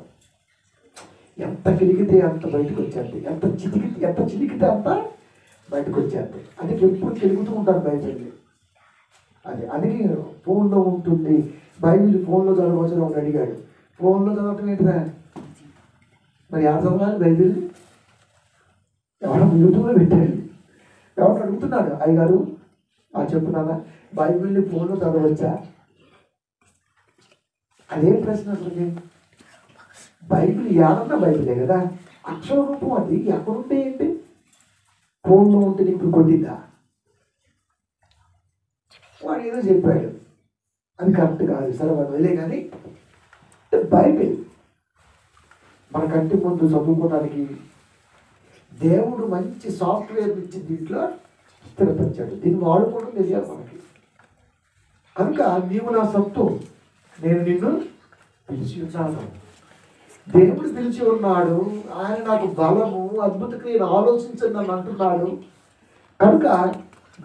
ఎంత కిలికితే అంత బయటకు వచ్చేది ఎంత చితికితే ఎంత చిలికితే అంత బయటకు వచ్చేది అందుకే ఎప్పుడు తిరుగుతూ ఉంటాను బైబిల్ని. అది అందుకే ఫోన్లో ఉంటుంది. బైబిల్ ఫోన్లో చదవచ్చు ఒకటి అడిగాడు. ఫోన్లో చదవటం ఏంటిదా? మరి ఆ చదవాలి బైబిల్ ఎవరో యూట్యూబ్లో పెట్టాడు ఎవరు అడుగుతున్నాడు అయ్యగారు ఆ చెప్పున్నానా బైబిల్ని ఫోన్లో చదవచ్చా? అదే ప్రశ్న అసలు బైబిల్ యాదన్న బైబిలే కదా? అక్షర రూపం అది. ఎక్కడుంటే ఏంటి? ఫోన్లో ఉంటే నీకు కొట్టిందా వాడు ఏదో చెప్పాడు. అది కరెక్ట్ కాదు సరే వాడు వెళ్ళే కానీ బైబిల్. మన కంటి ముందు చదువుకోవడానికి దేవుడు మంచి సాఫ్ట్వేర్ ఇచ్చి దీంట్లో స్థిరపరిచాడు. దీన్ని వాడుకోవడం తెలియాలి మనకి. కనుక నీవు నా సత్తు నేను నిన్ను పిలిచి ఉన్నాను. దేవుడు పిలిచి ఉన్నాడు. ఆయన నాకు బలము అద్భుత క్రియను ఆలోచించండి నన్ను అంటున్నాడు. కనుక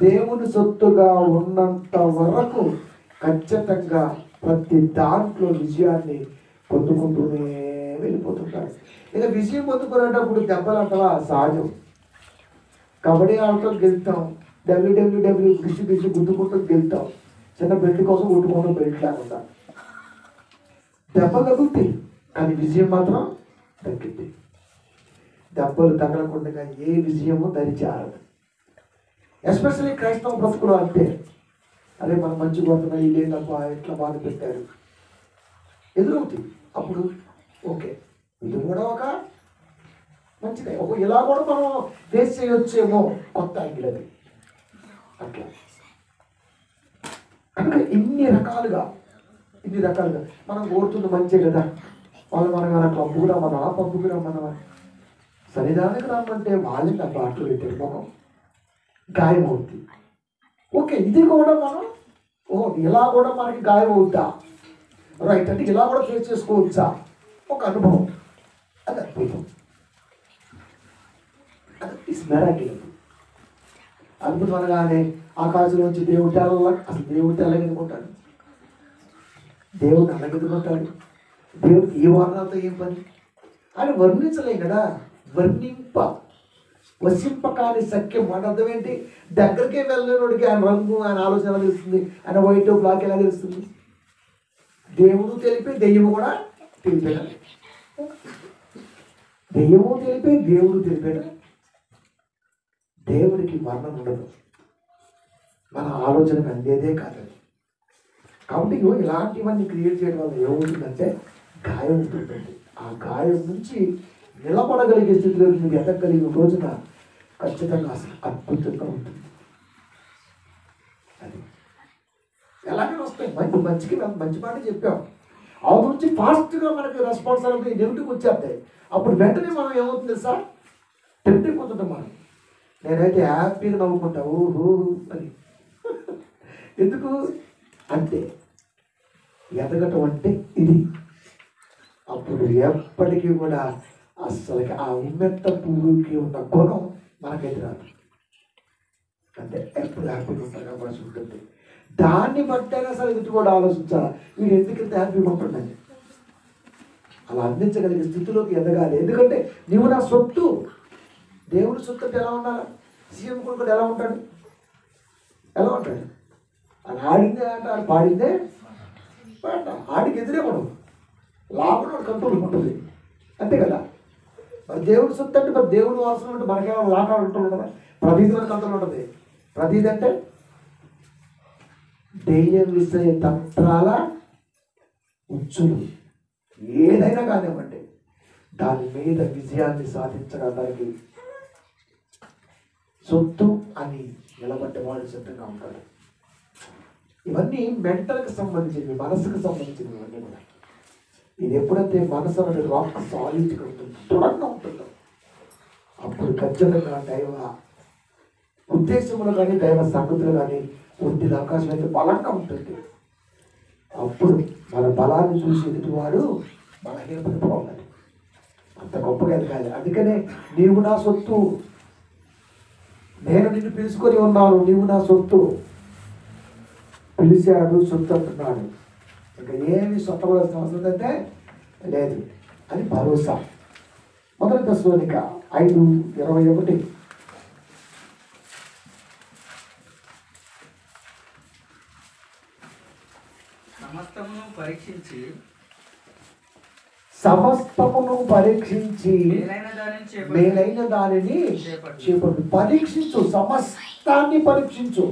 దేవుని సొత్తుగా ఉన్నంత వరకు ఖచ్చితంగా ప్రతి దాంట్లో విజయాన్ని పొందుకుంటూనే వెళ్ళిపోతుంటాడు ఇక విజయం పొందుకునేటప్పుడు దెబ్బలు అంటవా? సహజం. కబడ్డీ ఆడటం గెలుతాం డబ్ల్యూడబ్ల్యూడబ్ల్యూ బిసి బిసి గుద్దుకుంటూ గెలుతాం చిన్న బెల్ట్ కోసం కొట్టుకుంటూ బెల్ట్ లేకుండా దెబ్బ తగ్గుద్ది కానీ విజయం మాత్రం తగ్గింది దెబ్బలు తగలకుండా ఏ విజయము దరిచారదు ఎస్పెషల్లీ క్రైస్తవ బ్రతుకులు అంటే అదే మనం మంచి పోతున్నాయి ఇదేంటప్పా ఎట్లా బాధ పెట్టారు? ఎదురవుతుంది అప్పుడు ఓకే. ఇది కూడా ఒక మంచిదే. ఒక ఇలా కూడా మనం ఫేస్ చేయొచ్చేమో కొత్త యాంగిల్ అది. అట్లా. కనుక ఇన్ని రకాలుగా ఇన్ని రకాలుగా మనం కోరుతుంది మంచి కదా. వాళ్ళు మనం మన పబ్బుకు రమ్మన్నా ఆ పబ్బుకు రమ్మన్నా సన్నిధానికి రమ్మంటే వాళ్ళని నా బాటలు పెట్టారు మనం. గాయం అవుతుంది ఓకే ఇది కూడా మనం ఓ ఇలా కూడా మనకి గాయం అవుతా రైట్ అంటే ఇలా కూడా ఫేస్ చేసుకోవచ్చా? ఒక అనుభవం. అది అద్భుతం. అది ఇస్ మెరాకిల్ అద్భుతం అనగానే ఆకాశంలోంచి వచ్చి దేవుడు తెల్ల అసలు దేవుడు తెల్లగెదుకుంటాడు దేవుడు నల్లగెదుకుంటాడు దేవుడు ఈ వర్ణాలతో ఏం పని? అని వర్ణించలేం కదా? వర్ణింప వసింపకాని సఖ్యం. అంటే అర్థం ఏంటి? దగ్గరికే వెళ్ళలేనోడికి ఆయన రంగు ఆయన ఆలోచన ఎలా తెలుస్తుంది ఆయన వైట్ బ్లాక్ ఎలా తెలుస్తుంది? దేవుడు తెలిపి దెయ్యము కూడా తెలిపాడు దెయ్యము తెలిపి దేవుడు తెలిపాడు దేవుడికి మరణం ఉండదు. మన ఆలోచనకు అందేదే కాదు. కాబట్టి ఇలాంటివన్నీ క్రియేట్ చేయడం వల్ల ఏమవుతుందంటే గాయం ఉంటుందండి ఆ గాయం నుంచి నిలబడగలిగే స్థితిలో మీకు ఎదగలిగిన రోజున ఖచ్చితంగా అద్భుతంగా ఉంటుంది అది ఎలాగైనా వస్తాయి. మంచి మంచికి మంచి మాట చెప్పాం. అవతల నుంచి ఫాస్ట్గా మనకి రెస్పాన్స్ అనేది నెగిటివ్ వచ్చేస్తాయి. అప్పుడు వెంటనే మనం ఏమవుతుంది సార్? టెంప్ట్ అయిపోతుంటాం మనం. నేనైతే హ్యాపీగా నవ్వుకుంటా ఓహో అని. ఎందుకు? అంటే ఎదగటం అంటే ఇది. అప్పుడు ఎప్పటికీ కూడా అస్సలకి ఆ ఉమ్మెత్త పువ్వుకి ఉన్న గుణం మనకైతే రాదు. అంటే ఎప్పుడు హ్యాపీగా ఉంటారు మనసు ఉంటుంది. దాన్ని బట్టైనా సరే ఎదుటి కూడా ఆలోచించాలా? వీడు ఎందుకు ఇంత హ్యాపీగా ఉంటుందండి అలా అందించగలిగే స్థితిలోకి ఎదగాలి. ఎందుకంటే నీవు నా సొత్తు. దేవుడి సొత్తు ఎలా ఉండాలా? సీఎం కొడుకు ఎలా ఉంటాడు? ఎలా ఉంటాడు? అది ఆడిందే అంటే ఆడు పాడిందే పాడ ఆడికి ఎదురే మనం లాభం కంట్రోల్ ఉంటుంది. అంతే కదా? మరి దేవుడి సొత్తు అంటే మరి దేవుడు వాసన అంటే మనకేమో లాభాలు ఉంటుంది కదా ప్రతీది మనకు కంట్రోల్ ఉంటుంది. ప్రతిదంటే అంటే దెయ్యం విసే తంత్రాల ఉచ్చులు. ఏదైనా కానివ్వండి దాని మీద విజయాన్ని సాధించడానికి సొత్తు అని నిలబడ్డ వాళ్ళు సిద్ధంగా ఉంటాడు ఇవన్నీ మెంటల్కి సంబంధించినవి మనసుకు సంబంధించినవి ఇవన్నీ కూడా. ఇది ఎప్పుడైతే మనసు అనేది రాక్ సాలిడ్గా ఉంటుంది దృఢంగా ఉంటుందో అప్పుడు ఖచ్చితంగా దైవ ఉద్దేశములు కానీ దైవ సంగతులు కానీ వృద్ధికి అవకాశం అయితే బలంగా ఉంటుంది. అప్పుడు మన బలాన్ని చూసి ఎదుటివాడు బలహీనపడిపోవాలి అంత గొప్పగా ఎదగాలి అందుకనే నీవు నా సొత్తు. నేను నిన్ను పిలుచుకొని ఉన్నాను నీవు నా సొత్తు. పిలిచాడు సొత్తు అంటున్నాడు. ఇంకా ఏమి సొత్తవలసిన అవసరం అయితే లేదు. అని భరోసా. మొదటి దశలోనిక ఐదు ఇరవై ఒకటి సమస్తమును పరీక్షించి సమస్తమును పరీక్షించి మేలైన దానిని చేపట్టి. పరీక్షించు సమస్తాన్ని పరీక్షించు.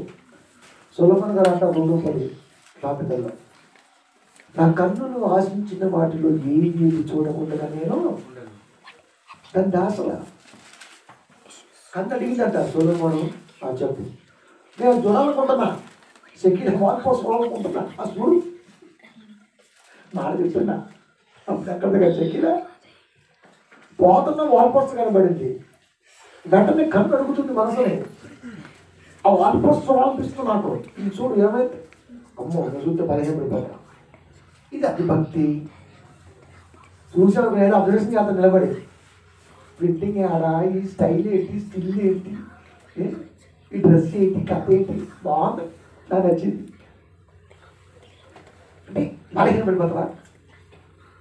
సులభన్ గారు అంటారు రెండో పది కాపిటల్లో నా కన్నులు ఆశించిన వాటిలో ఏది ఏది చూడకుండా నేను దాని దాసల కన్ను అడిగిందంట సోలమను. ఆ చెప్పు. నేను చూడాలనుకుంటున్నా వాల్ పోస్ట్ చూడాలనుకుంటున్నా ఆ చూడు. మాట చెప్తున్నా. అప్పుడు ఎక్కడ దగ్గర పోతున్న వాల్పోస్ట్ కనబడింది. వెంటనే కన్ను అడుగుతుంది మనసుని. ఆ వాల్పోస్ట్ పోస్ట్ నాకు. ఇది చూడు ఏమైంది? అమ్మో చూస్తే పదిహేను పడిపోతా. ఇది అతి భక్తి చూసాను నేను అబ్జర్వేషన్ చేత నిలబడి. ప్రింటింగ్ ఆడా ఈ స్టైల్ ఏంటి? స్టిల్ ఏంటి? ఏ? ఈ డ్రెస్ ఏంటి? కథ ఏంటి? బాగుంది. నాకు నచ్చింది. బలహీన పడిపోతావా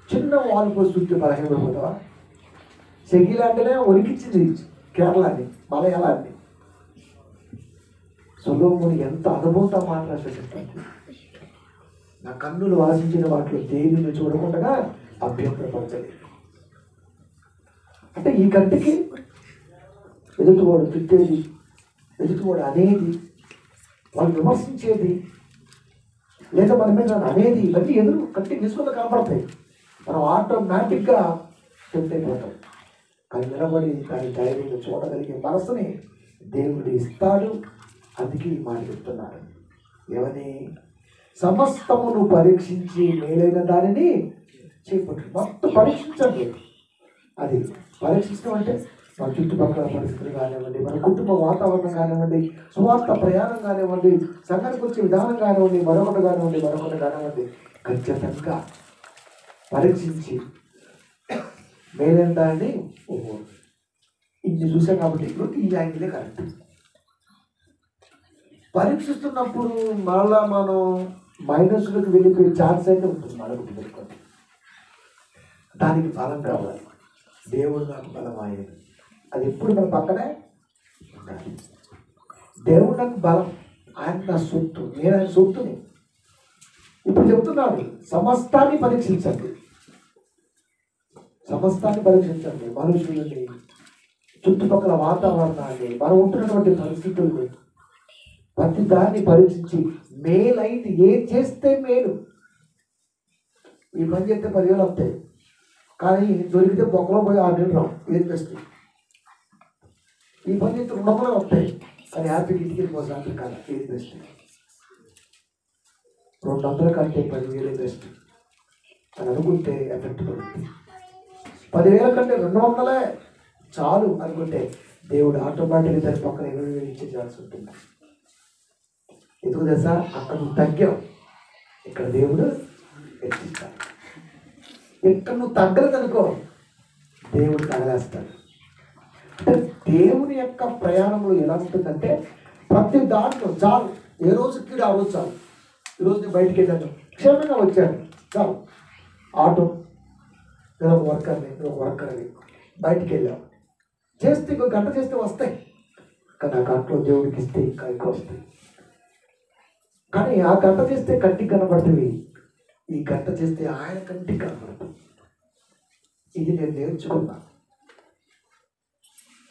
చిన్న వాల్ పోస్ట్ చూస్తే బలహీన పడిపోతావా షకీల అంటేనే ఒలికిచ్చింది కేరళని మలయాళాన్ని సులోముని ఎంత అనుభవంతో మాట్లాడుతుంది నా కన్నులు వాసించిన వాటిలో దేనిని చూడకుండా అభ్యంతరపరచలేదు. అంటే ఈ కంటికి ఎదుటివాడు తిట్టేది ఎదుటివాడు అనేది వాళ్ళు విమర్శించేది లేదా మన మీద అనేది ఇవన్నీ ఎదురు కంటికి నిసుకుంటూ కనపడతాయి. మనం ఆటోమేటిక్గా టెంప్ట్ అయిపోతాం. కానీ నిలబడి దాని ధైర్యంగా చూడగలిగే మనసుని దేవుడు ఇస్తాడు. అందుకే ఈ మాట చెప్తున్నాడు. ఏమని? సమస్తమును పరీక్షించి మేలైన దానిని చేపట్టు. మొత్తం పరీక్షించండి. అది పరీక్షించడం అంటే మన చుట్టుపక్కల పరిస్థితులు కానివ్వండి మన కుటుంబ వాతావరణం కానివ్వండి సువార్త ప్రయాణం కానివ్వండి సంఘానికి వచ్చే విధానం కానివ్వండి మరొకటి కానివ్వండి మరొకటి కానివ్వండి ఖచ్చితంగా పరీక్షించి మేలెంత అని ఇది ఇన్ని చూసాం కాబట్టి ఇప్పుడు ఈ యాంగిలే కరెక్ట్. పరీక్షిస్తున్నప్పుడు మరలా మనం మైనస్లోకి వెళ్ళిపోయే ఛాన్స్ అయితే ఉంటుంది మనకు పెట్టుకోండి దానికి బలం కావాలి దేవుడు నాకు బలం ఆయన అది ఎప్పుడు మన పక్కనే? ఉండాలి దేవుడు నాకు బలం. ఆయన నా సొత్తు. నేను ఆయన సొత్తుని. ఇప్పుడు చెప్తున్నాను సమస్తాన్ని పరీక్షించండి. సమస్తాన్ని పరీక్షించండి. మనుషులని చుట్టుపక్కల వాతావరణాన్ని మనం ఉంటున్నటువంటి పరిస్థితుల్ని ప్రతి దాన్ని పరీక్షించి మేలైంది. ఏం చేస్తే మేలు? ఈ పని చేస్తే పదివేలు వస్తాయి. కానీ దొరికితే బొక్కలో పోయి ఆరు నెలలు రావు. ఏది బెస్ట్ ఇవన్నీ పని ఉంటాయి రెండు వందలు కానీ హ్యాపీగా ఇంటికి వెళ్ళిపోవచ్చు హ్యాపీ కాదు. ఏది బెస్ట్ రెండు వందల కంటే పదివేలే బెస్ట్ అని అనుకుంటే ఎఫెక్ట్ పడుతుంది. పదివేల కంటే రెండు వందలే చాలు అనుకుంటే దేవుడు ఆటోమేటిక్గా దాని పక్కన ఇరవై వేలు ఇచ్చే ఉంటుంది. ఎందుకు తెలుసా? అక్కడ నువ్వు తగ్గావు ఇక్కడ దేవుడు హెచ్చిస్తాడు. ఇక్కడ నువ్వు తగ్గలేదనుకో దేవుడు తగలేస్తాడు. అంటే దేవుని యొక్క ప్రయాణంలో ఎలా ఉంటుందంటే ప్రతి దాంట్లో చాలు ఏ రోజుకి ఆ రోజు చాలు. ఈరోజు నేను బయటికి వెళ్ళాను. క్షేమంగా వచ్చాను. చాలు. ఆటో నేను ఒక వర్కర్ని నేను ఒక వర్కర్ని బయటికి వెళ్ళాము చేస్తే ఇంకో గంట చేస్తే వస్తాయి. కానీ ఆ గంటలో దేవుడికి ఇస్తే ఇంకా ఎక్కువ వస్తాయి. కానీ ఆ గంట చేస్తే కంటికి కనబడుతుంది ఈ గంట చేస్తే ఆయన కంటికి కనబడుతుంది ఇది నేను నేర్చుకున్నాను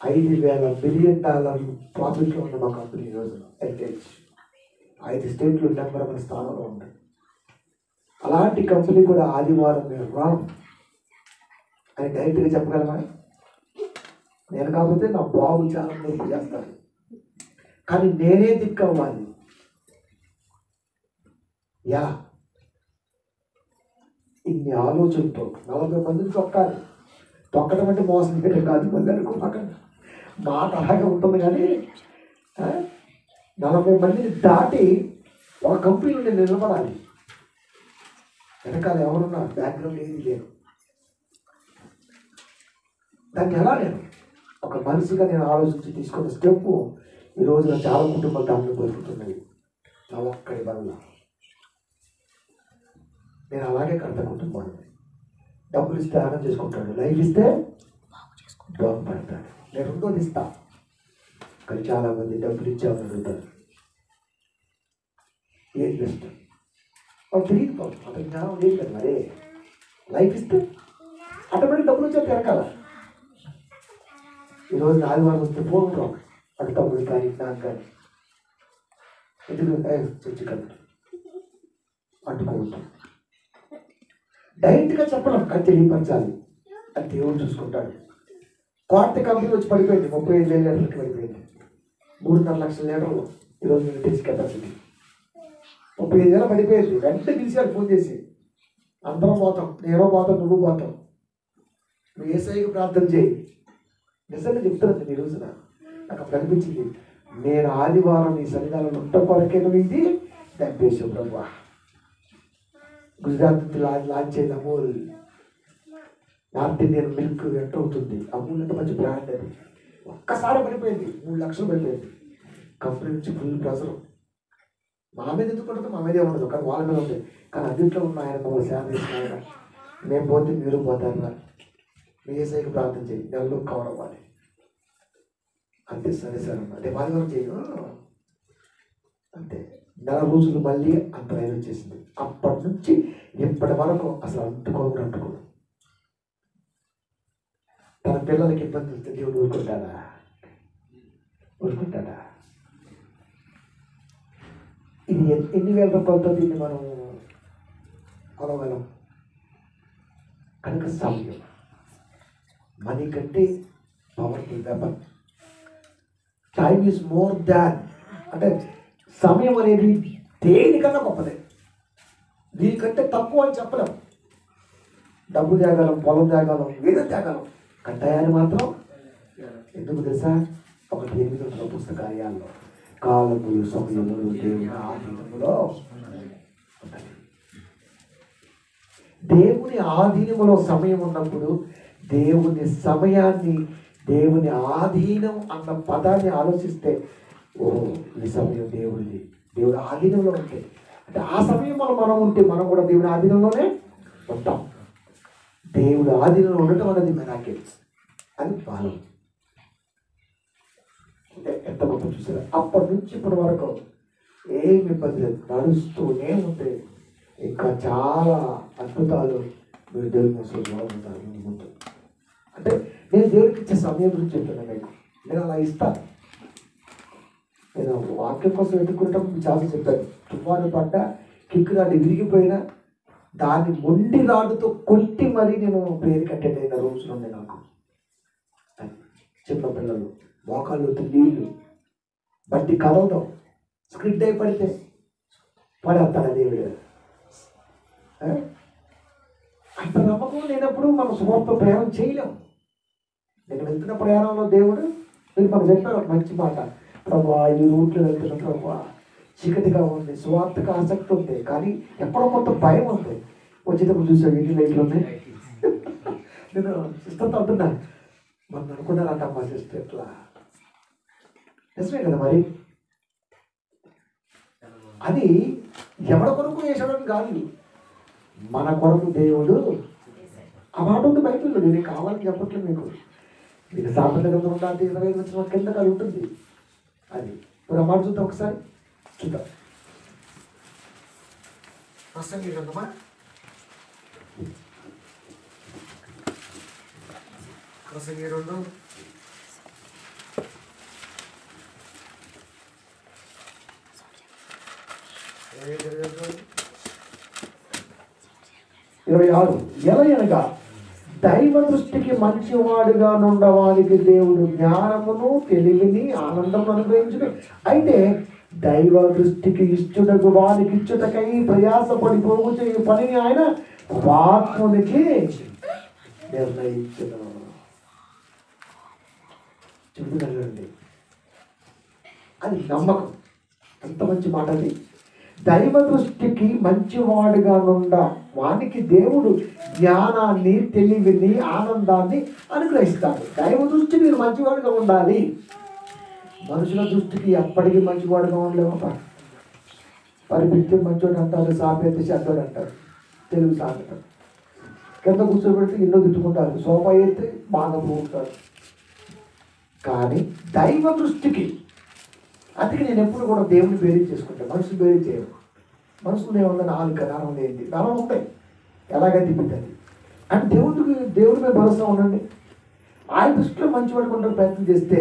ఐదు వేల బిలియన్ డాలర్ ప్రాఫిట్లో ఉన్న మా కంపెనీ ఈ రోజున. హెరిటేజ్ ఐదు స్టేట్లు నెంబర్ వన్ స్థానంలో ఉంది అలాంటి కంపెనీ కూడా ఆదివారం మేము రాము అని డైరెక్ట్గా చెప్పగలమా నేను కాకపోతే నా బాబు చాలా మంది చేస్తాను కానీ నేనే దిక్కు యా. ఇన్ని ఆలోచనతో నలభై మందిని తొక్కాలి. తొక్కడం అంటే మోసం చేయడం కాదు మళ్ళీ అనుకోమాకండి మాట అలాగే ఉంటుంది కానీ నలభై మందిని దాటి ఒక కంపెనీలో నేను నిలబడాలి. వెనకాల ఎవరున్నా బ్యాక్గ్రౌండ్ ఏది లేదు. దాన్ని ఎలా నేను ఒక మనిషిగా నేను ఆలోచించి తీసుకున్న స్టెప్ ఈ రోజున చాలా కుటుంబాలు దాంట్లో బతుకుతున్నాయి నా ఒక్కడి వల్ల. నేను అలాగే కడతా కుటుంబాన్ని. డబ్బులు ఇస్తే ఆనందం చేసుకుంటాడు. లైఫ్ ఇస్తే బాగుపడతాడు. నేను రెండోది ఇస్తా కానీ చాలా మంది డబ్బులు ఇచ్చామని అడుగుతారు ఏం బెస్ట్? అవి తెలియదు పాపం. జ్ఞానం లేదు కదా మరి. లైఫ్ ఇస్తే ఆటోమేటిక్ డబ్బులు వచ్చే తిరగాల. ఈరోజు ఆదివారం వస్తే ఫోన్ రావు అటు తమ్ముడు కానీ నాకు కానీ. ఎందుకు చర్చి కదా అంటుకోవద్దు డైరెక్ట్గా చెప్పడం కానీ తెలియపరచాలి అది దేవుడు చూసుకుంటాడు. కోట కంపెనీ వచ్చి పడిపోయింది. ముప్పై ఐదు వేల లీటర్లకి పడిపోయింది. మూడున్నర లక్షల లీటర్లు ఈరోజు నేను టెస్ట్ కెపాసిటీ ముప్పై ఐదు వేల పడిపోయింది. వెంటనే పిలిచారు ఫోన్ చేసి. అందరం పోతాం. నేనో పోతాం నువ్వు పోతాం. నువ్వు ఏసైకి ప్రార్థన చేయి. నిజంగా చెప్తున్నాను ఈ రోజున. నాకు అప్పుడు అనిపించింది నేను ఆదివారం నీ సన్నిధానం ఉంట కొరకే నువ్వు ఇది? డబ్బేసావు బ్రహ్మ Gujarat launch Amul. North Indian milk ఎంత అవుతుంది. అమూల్ అంటే మంచి బ్రాండ్ అది. ఒక్కసారి పడిపోయింది. మూడు లక్షలు పడిపోయింది. కంపెనీ నుంచి ఫుల్ ప్రెజర్ మా మీద ఎందుకు ఉండదు మా మీదే ఉండదు. కానీ వాళ్ళ మీద ఉంది కానీ అన్నింటిలో ఉన్న ఆయన మమ్మల్ని సేవ చేసిన మేము పోతే మీరు పోతారా మీ ఏసైకి ప్రార్థన చేయి. నెలలో కవర్ అవ్వాలి. అంతే సరే సార్ అదే అంటే ఆదివారం చేయను. అంతే. నెల రోజులు మళ్ళీ అంత వచ్చేసింది. అప్పటి నుంచి ఇప్పటి వరకు అసలు అంటుకోకుండా అంటుకోదు తన పిల్లలకి ఇబ్బంది వస్తే దేవుడు ఊరుకుంటాడా? ఊరుకుంటాడా? ఇది ఎన్ని వేల రూపాయలతో దీన్ని మనం కొనగలం? కనుక సమయం. మనీ కంటే powerful weapon time is more than అంటే సమయం అనేది దేనికన్నా గొప్పదే. దీనికంటే తక్కువ అని చెప్పలేం. డబ్బు తేగలం పొలం తేగలం ఏదో తేగలం కట్టాయని మాత్రం ఎందుకు తెలుసా? ఒకటి ఎనిమిది వందల పుస్తకాలయాల్లో కాలములు సమయములు దేవుని ఆధీనములో దేవుని ఆధీనములో సమయం ఉన్నప్పుడు దేవుని సమయాన్ని దేవుని ఆధీనం అన్న పదాన్ని ఆలోచిస్తే ఓ ఈ సమయం దేవుడిది. దేవుడి ఆధీనంలో ఉంటే. అంటే ఆ సమయంలో మనం ఉంటే మనం కూడా దేవుని ఆధీనంలోనే ఉంటాం. దేవుడు ఆదిలో ఉండటం అనేది మెరాకిల్ అని బాలం అంటే ఎంత గొప్ప చూసారు? అప్పటి నుంచి ఇప్పటి వరకు ఏం ఇబ్బంది లేదు. నడుస్తూనే ఉంటే ఇంకా చాలా అద్భుతాలు మీరు దేవుడి మోసం ఉంటారు ముందు అంటే నేను దేవుడికి ఇచ్చే సమయం గురించి చెప్తున్నాను మీకు. నేను అలా ఇస్తాను నేను వాక్యం కోసం వెతుక్కుంటాం చాలా చెప్పాను తుఫాను పడ్డ కిక్కు రాడు విరిగిపోయినా దాన్ని మొండి రాడుతో కొట్టి మరీ నేను ప్రేరు కట్టేటైన రోజులు ఉన్నాయి నాకు. చిన్న పిల్లలు మోకాళ్ళు నీళ్ళు బట్టి కలవడం స్క్రిప్ట్ అయి పడితే పడేస్తాడు దేవుడు. అంత నమ్మకం లేనప్పుడు మనం సువార్త ప్రయాణం చేయలేం. నేను వెళ్తున్న ప్రయాణంలో దేవుడు మీరు మనం చెప్పారు మంచి మాట. ప్రభా ఈ రూట్లో వెళ్తున్న ప్రభా చీకటిగా ఉంది సువార్తకు ఆసక్తి ఉంది కానీ ఎక్కడో కొంత భయం ఉంది. వచ్చేటప్పుడు చూసా వీటి లైట్లు ఉన్నాయి. నేను సిస్టర్తో అంటున్నా మనం అనుకున్నారంట మా సిస్టర్ ఎట్లా నిజమే కదా మరి? అది ఎవరి కొరకు వేసాడని కాదు. మన కొరకు దేవుడు ఆ మాట ఉంది బైబిల్లో నేను కావాలని చెప్పట్లేదు మీకు. మీకు సామెత గ్రంథం ఉండాలి ఇరవై ఐదు వచ్చిన కింద కాదు ఉంటుంది. అది. ఇప్పుడు ఆ మాట చూద్దాం ఒకసారి. చూద్దాం ప్రసంగి గ్రంథమా ప్రసంగి రెండు ఇరవై ఆరు. ఎలా అనగా దైవ దృష్టికి మంచివాడుగా నుండవానికి దేవుడు జ్ఞానమును తెలివిని ఆనందం అనుగ్రహించును. అయితే దైవ దృష్టికి ఇచ్చుటకు వానికి ఇచ్చుటకై ప్రయాసపడి పోగు చేయు పనిని ఆయన వాక్మునికి నిర్ణయించును. చెబుతున్నానండి అది నమ్మకం. ఎంత మంచి మాట అది. దైవ దృష్టికి మంచివాడుగా నుండ వానికి దేవుడు జ్ఞానాన్ని తెలివిని ఆనందాన్ని అనుగ్రహిస్తాడు. దైవ దృష్టి మీరు మంచివాడుగా ఉండాలి. మనుషుల దృష్టికి ఎప్పటికీ మంచివాడుగా ఉండలేమప్ప. పరిపిత్యం మంచోడు అంటారు సాపేత చెడ్డోడు అంటారు. తెలుగు సామెత కింద కూర్చోబెడితే ఎన్నో తిట్టుకుంటారు. సోఫా అయితే బాగా పోగుతారు కానీ దైవ దృష్టికి అందుకే నేను ఎప్పుడు కూడా దేవుని బేరీ చేసుకుంటాను మనుషులు బేరీ చేయను మనుషులు ఏమన్నా నాలుగు నరం లేనిది. నరం ఉంటాయి ఎలాగ తిప్పుతుంది అంటే దేవుడికి దేవుడి మీద భరోసా ఉండండి. ఆయన దృష్టిలో మంచి పడుకుంటారు ప్రయత్నం చేస్తే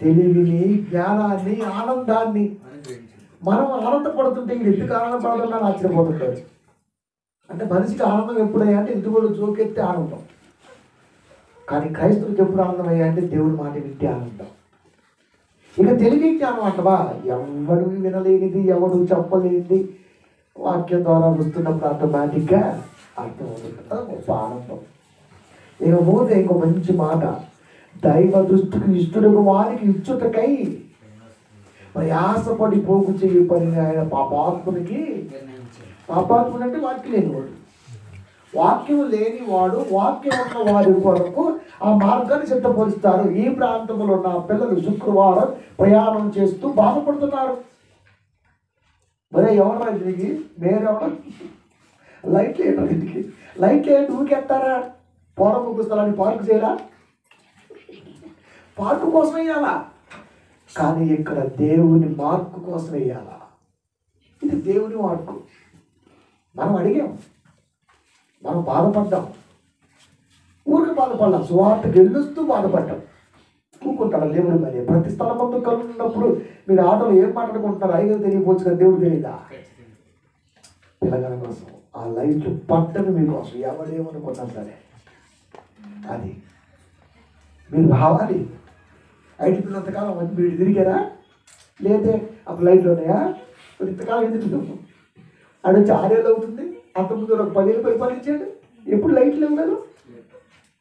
తెలివిని జ్ఞానాన్ని ఆనందాన్ని. మనం ఆనందపడుతుంటే ఇది ఎందుకు ఆనందపడుతున్నా ఆశ్చర్యపోతుంటాడు అంటే మనిషికి ఆనందం ఎప్పుడయ్యా అంటే ఎందుకు కూడా జోకెత్తే ఆనందం? కానీ క్రైస్తవులకు ఎప్పుడు ఆనందం అయ్యా అంటే దేవుడు మాట వింటే ఆనందం. ఇక తెలివి జ్ఞానం అంటవా? ఎవడు వినలేనిది ఎవడు చెప్పలేనిది. వాక్యం ద్వారా వస్తున్నప్పుడు ఆటోమేటిక్గా అర్థమవుతుంది అది గొప్ప ఆనందం. ఇక పోతే ఇంకో మంచి మాట. దైవ దృష్టికి ఇష్టడుగు వారికి ఇచ్చుటకై ప్రయాసపడి పోగు చేయ పని ఆయన పాపాత్మునికి నిర్ణయించు పాపాత్ముడు అంటే వాక్యం లేనివాడు. వాక్యం లేనివాడు వాక్యం ఉన్న వారి కొరకు ఆ మార్గాన్ని సిద్ధపరుస్తారు. ఈ ప్రాంతంలో ఉన్న పిల్లలు శుక్రవారం ప్రయాణం చేస్తూ బాధపడుతున్నారు. మరే ఎవరా ఇంటికి మేరెవరా లైట్ లేదు ఇంటికి. లైట్ లేదు ఊకెత్తారా? పూర్వం పుస్తకాలని పార్క్ చేయరా? పార్కు కోసం వేయాలా? కానీ ఇక్కడ దేవుని మార్కు కోసం వేయాలా? ఇది దేవుని మార్కు మనం అడిగాం. మనం బాధపడ్డాం. ఊరికి బాధపడ్డాం. సువార్త గెలుస్తూ బాధపడ్డాం. ఊరుకుంటాడు దేవుడు మరి? ప్రతి స్థలం ముందు కలుగుతున్నప్పుడు మీరు ఆటలు ఏం మాట్లాడుకుంటున్నారు? అయ్యో తెలియపోవచ్చు కదా దేవుడు తెలియదా తెలంగాణ కోసం. ఆ లైట్లు పట్టను మీకోసం. ఎవడేమనుకున్నా సరే? అది. మీరు రావాలి ఐడిపిల్లంతకాలం వచ్చి మీరు తిరిగారా? లేదే అప్పుడు లైట్లు ఉన్నాయా? మరి ఇంతకాలం ఎందుకు తిరిగాము? ఆడ వచ్చి ఆరేళ్ళు అవుతుంది. అంతకుముందు ఒక పదేళ్ళు పరిపాలించాడు ఎప్పుడు లైట్లు లేవు కదా.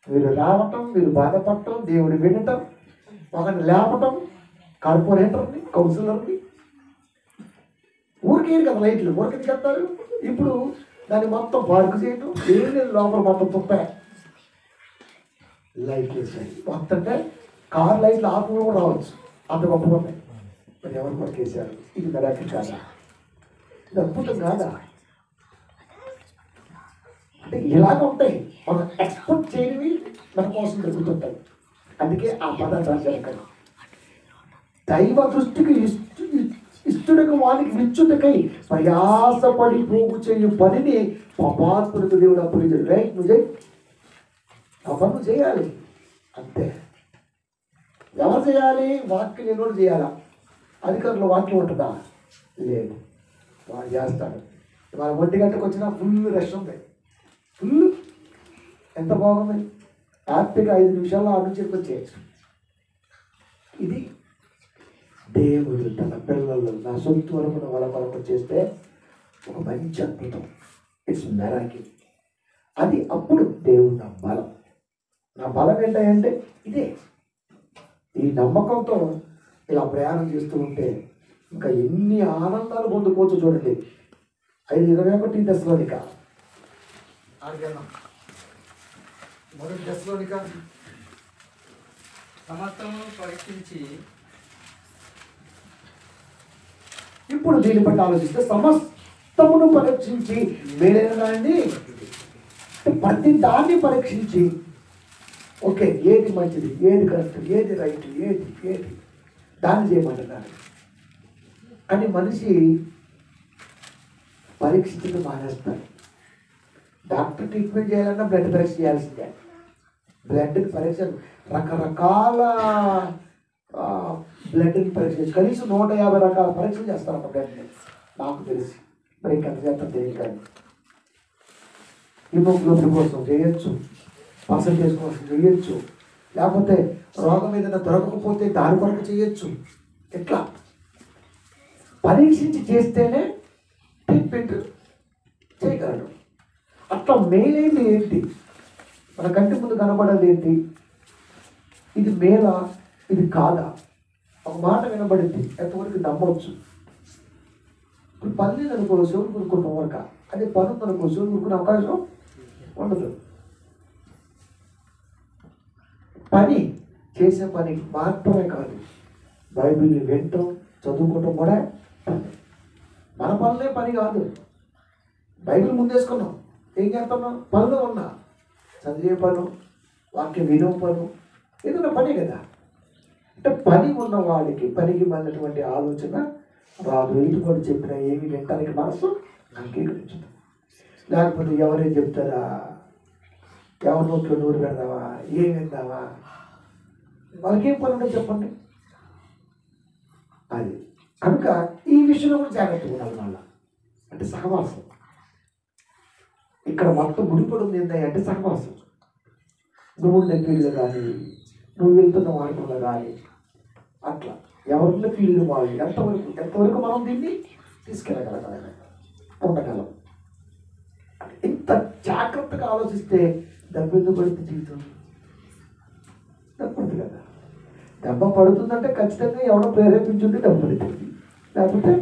మీరు రావటం మీరు బాధపడటం దేవుడు వినటం ఒకరిని లేపటం కార్పొరేటర్ని కౌన్సిలర్ని. ఊరికేరు కదా లైట్లు. ఊరికి కట్టారు ఇప్పుడు దాన్ని మొత్తం పార్క్ చేయటం ఏం లేదు లోపల మొత్తం తుప్పే. లైట్లు వేసాయి మొత్తం అంటే కార్ లైట్లు ఆపు కూడా రావచ్చు. అంత గొప్ప ఉన్నాయి మరి ఎవరు కొరికేశారు ఇది మెరాకి కాదా ఇది అద్భుతం కాదా? అంటే ఇలాగ ఉంటాయి. మనం ఎక్స్పెక్ట్ చేయనివి మన కోసం జరుగుతుంటాయి. అందుకే ఆ పదార్థాలు జరగదు. దైవ దృష్టికి ఇష్టు ఇష్టడకు వానికి విచ్చుటకై ప్రయాసపడి పోగు చేయు పనిని పాపాత్ముడికి దేవుడు అప్పుడు రైట్ నువ్వు చేయి. ఆ పని నువ్వు చేయాలి. అంతే. ఎవరు చేయాలి? వాక్యం ఎన్నోడు చేయాలా? అధికారులు వాక్యం ఉంటుందా? లేదు. వాడు చేస్తాడు. మన ఒంటి గంటకు వచ్చినా ఫుల్ రష్ ఉంది. ఫుల్. ఎంత బాగుంది? హ్యాపీగా ఐదు నిమిషాల్లో ఆడు నుంచి వచ్చేయచ్చు. ఇది దేవుడు తన పిల్లలు నా సొంత వరకు వాళ్ళ కొరకు చేస్తే ఒక మంచి అద్భుతం. ఇట్స్ మెరాకి అది అప్పుడు దేవుడు నా బలం. నా బలం ఏంటంటే ఇదే. ఈ నమ్మకంతో ఇలా ప్రయాణం చేస్తూ ఉంటే ఇంకా ఎన్ని ఆనందాలు పొందుకోవచ్చు చూడండి. ఐదు ఇరవై ఒకటి దశలోనిక. మొదటి దశలోనిక. సమస్తమును పరీక్షించి ఇప్పుడు దీన్ని బట్టి ఆలోచిస్తే సమస్తమును పరీక్షించి వేరేనా అండి ప్రతి దాన్ని పరీక్షించి ఓకే ఏది మంచిది? ఏది కరెక్ట్ ఏది రైట్ ఏది ఏది? దాన్ని చేయమంటున్నారు కానీ మనిషి పరీక్షించడం మానేస్తాడు డాక్టర్ ట్రీట్మెంట్ చేయాలన్నా బ్లడ్ పరీక్ష చేయాల్సిందే. బ్లడ్ పరీక్ష రకరకాల బ్లడ్ని పరీక్ష చేసి కనీసం నూట యాభై రకాల పరీక్షలు చేస్తారన్న బ్లడ్ని నాకు తెలిసి. మరి ఇంకెంత చేస్తాం తెలియదు కానీ. హిమోగ్లోబిన్ కోసం చేయొచ్చు. వాసం చేసుకోవాల్సి చేయొచ్చు. లేకపోతే రోగం ఏదైనా దొరకకపోతే దాని కొరకు చేయొచ్చు. ఎట్లా? పరీక్షించి చేస్తేనే ట్రీట్మెంట్ చేయగలడు. అట్లా మేలేమి ఏంటి? మన కంటి ముందు కనబడేది ఏంటి? ఇది మేలా? ఇది కాదా? ఒక మాట వినబడింది. ఎంతవరకు నమ్మవచ్చు ఇప్పుడు పని అనుకో శివుడు కొనుక్కున్న వరక. అదే పని ఉందనుకో శివుడు కొనుక్కునే అవకాశం ఉండదు. పని చేసే పని మాత్రమే కాదు. బైబిల్ని వింటాం చదువుకోవటం కూడా మన పనులే పని కాదు. బైబిల్ ముందేసుకున్నాం. ఏం చేస్తున్నాం? పనులు ఉన్నా. చదివే పను వాక్యం వినో పను ఏదైనా పని కదా. అంటే పని ఉన్న వాడికి పనికి మళ్ళినటువంటి ఆలోచన రాదు. కూడా చెప్పిన ఏమి వినటానికి మనసు అంగీకరించదు. లేకపోతే ఎవరే చెప్తారా? ఎవరి నోట్లో నూరు పెడదావా ఏం పెడదావా వాళ్ళకేం పని ఉండదు చెప్పండి. అది. కనుక ఈ విషయంలో కూడా జాగ్రత్తగా ఉండాలి వాళ్ళ అంటే సహవాసం. ఇక్కడ మొత్తం ముడిపడి ఉంది అంటే సహవాసం. నువ్వు ఉండే ఫీల్డ్ కానీ నువ్వు వెళ్తున్న మార్గంలో కానీ అట్లా. ఎవరున్న ఫీల్డ్ వాళ్ళు ఎంతవరకు ఎంతవరకు మనం దీన్ని తీసుకెళ్ళగలగాలి? ఉండగలం. ఇంత జాగ్రత్తగా ఆలోచిస్తే దెబ్బ పడుతుంది జీవితం? తప్పదు కదా. దెబ్బ పడుతుందంటే ఖచ్చితంగా ఎవడో ప్రేరేపించుంటే దెబ్బ పడుతుంది లేకపోతే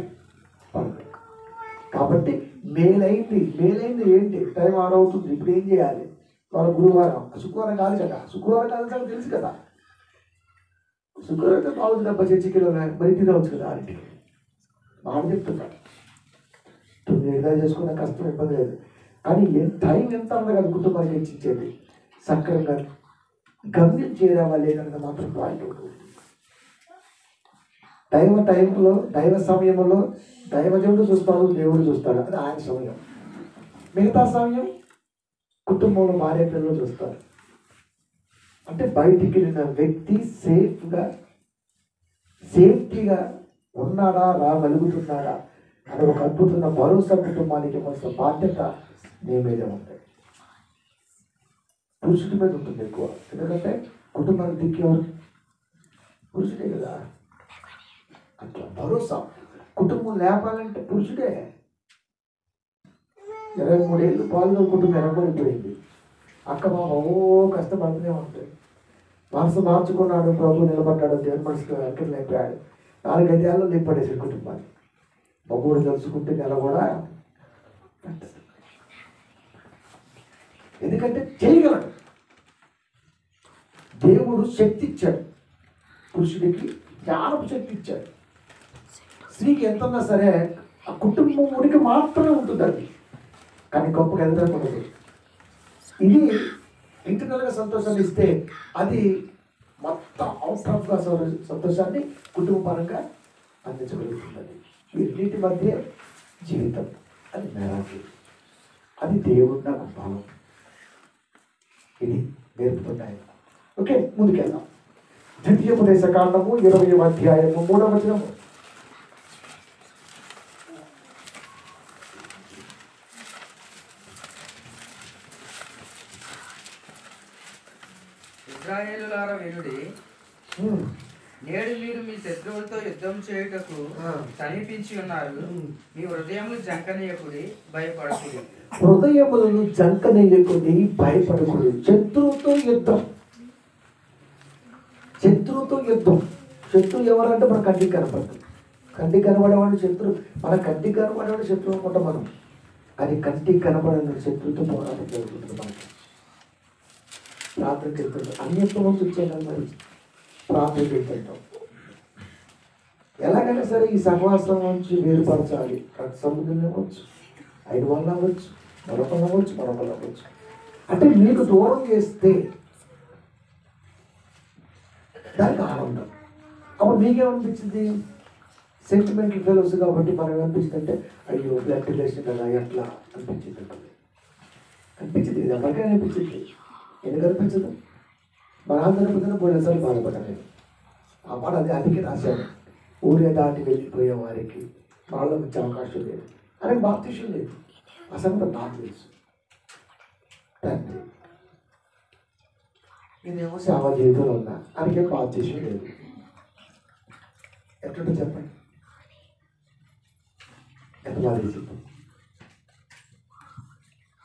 కాబట్టి మేలైంది. మేలైంది ఏంటి? టైం ఆడ్ అవుతుంది. ఇప్పుడు ఏం చేయాలి? వాళ్ళ గురువారం శుక్రవారం కాదు కదా. శుక్రవారం కాదు కదా తెలుసు కదా. శుక్రవారం అయితే బాగుంది డబ్బా చర్చికి మరి తినవచ్చు కదా ఆరింటికి. మాట చెప్తున్నా తొమ్మిది చేసుకున్న కష్టం ఇబ్బంది లేదు. కానీ టైం ఎంత అన్నది కదా కుటుంబానికి ఇచ్చేది సక్రమంగా గమ్యం చేరావా లేదన్నది మాత్రం పాయింట్ ఉంటుంది దైవ టైంలో దైవ సమయంలో దైవజనుడు చూస్తాడు దేవుడు చూస్తాడు అది ఆయన సమయం. మిగతా సమయం కుటుంబంలో భార్య పిల్లలు చూస్తారు. అంటే బయటికి వెళ్ళిన వ్యక్తి సేఫ్గా సేఫ్టీగా ఉన్నాడా రాగలుగుతున్నాడా అది ఒక అద్భుతమైన భరోసా కుటుంబానికి కొంత బాధ్యత నీ మీదే ఉంది పురుషుడి మీద ఉంటుంది ఎక్కువ. ఎందుకంటే కుటుంబానికి దిక్కేవారు పురుషుడే కదా. అట్లా భరోసా. కుటుంబం లేపాలంటే పురుషుడే. ఇరవై మూడేళ్ళు పాలు కుటుంబం ఎనబడిపోయింది అక్క మామ ఓ కష్టపడుతూనే ఉంటాయి మనసు మార్చుకున్నాడు ప్రభు నిలబడ్డాడు దేవుని మనసుకు అక్కడ లేపాడు. నాలుగైదేళ్ళు లేపడేసి కుటుంబాన్ని. మగుడు తెలుసుకుంటే నెల కూడా ఎందుకంటే చేయగలడు దేవుడు శక్తి ఇచ్చాడు పురుషుడికి జ్ఞానపు శక్తి ఇచ్చాడు స్త్రీకి ఎంతన్నా సరే ఆ కుటుంబం ఉనికి మాత్రమే ఉంటుంది అది కానీ గొప్పగా ఎదగకూడదు ఇది ఇంటర్నల్గా సంతోషాన్ని ఇస్తే అది మొత్తం అవసరంగా ఆఫ్గా సంతోషాన్ని కుటుంబపరంగా అందించగలుగుతుంది వీటి మధ్య జీవితం అది మెరాకి అది దేవుడు నాకు బలం. ఇది నేర్పుతున్నాయి ఓకే ముందుకెళ్దాం ద్వితీయోపదేశ కాండము ఇరవై అధ్యాయము మూడవ వచనము ఇజ్రాయేలులారా వినుడి ఉమ్, నేడు మీరు మీ శత్రువులతో యుద్ధం చేయుటకు. సమీపించి ఉన్నారు. మీ హృదయములు జంకనీయకుడి భయపడకుడి. హృదయములను జంకనేయకుని భయపడకూడదు శత్రువుతో యుద్ధం. శత్రువుతో యుద్ధం. శత్రువు ఎవరంటే మన కంటికి కనపడదు. కంటికి కనబడేవాడు శత్రువు. మన కంటికి కనబడేవాడు శత్రువు అనుకుంటాం మనం. కానీ కంటికి కనబడిన శత్రువుతో పోరాటం జరుగుతుంది మనకి. ప్రార్థనకి వెళ్తుంటాం అన్యత్వం నుంచి వచ్చేయాలి మరి ఎలాగైనా సరే ఈ సహవాసం నుంచి వేరుపరచాలి. కట్ సముద్రం అవ్వచ్చు ఐదు వల్ల అవ్వచ్చు మరొకళ్ళు అవ్వచ్చు మరొకళ్ళు అవ్వచ్చు. అంటే మీకు దూరం చేస్తే దానికి ఆనందం అప్పుడు మీకేమనిపించింది? సెంటిమెంటల్ ఫెలోస్ కాబట్టి మనం అనిపిస్తుంది అంటే అయ్యో బ్లడ్ రిలేషన్ అలా ఎట్లా అనిపించింది? ఉంటుంది అనిపించింది. ఇది ఎవరికైనా అనిపించింది? ఎందుకు అనిపించదు? బాధపడిపోతున్న పోయినసారి బాధపడలేదు ఆ పాట అది అందుకే రాశాను ఊరే దాటి వెళ్ళిపోయే వారికి వాళ్ళ వచ్చే అవకాశం లేదు. అని బాప్తిషం లేదు. అసలు నాకు తెలుసు. తండ్రి నేనేమో సేవ జీవితంలో ఉన్నా. అందుకే బాప్తిషం లేదు. ఎట్లుంటే చెప్పండి? ఎంత బాధ చెప్పండి?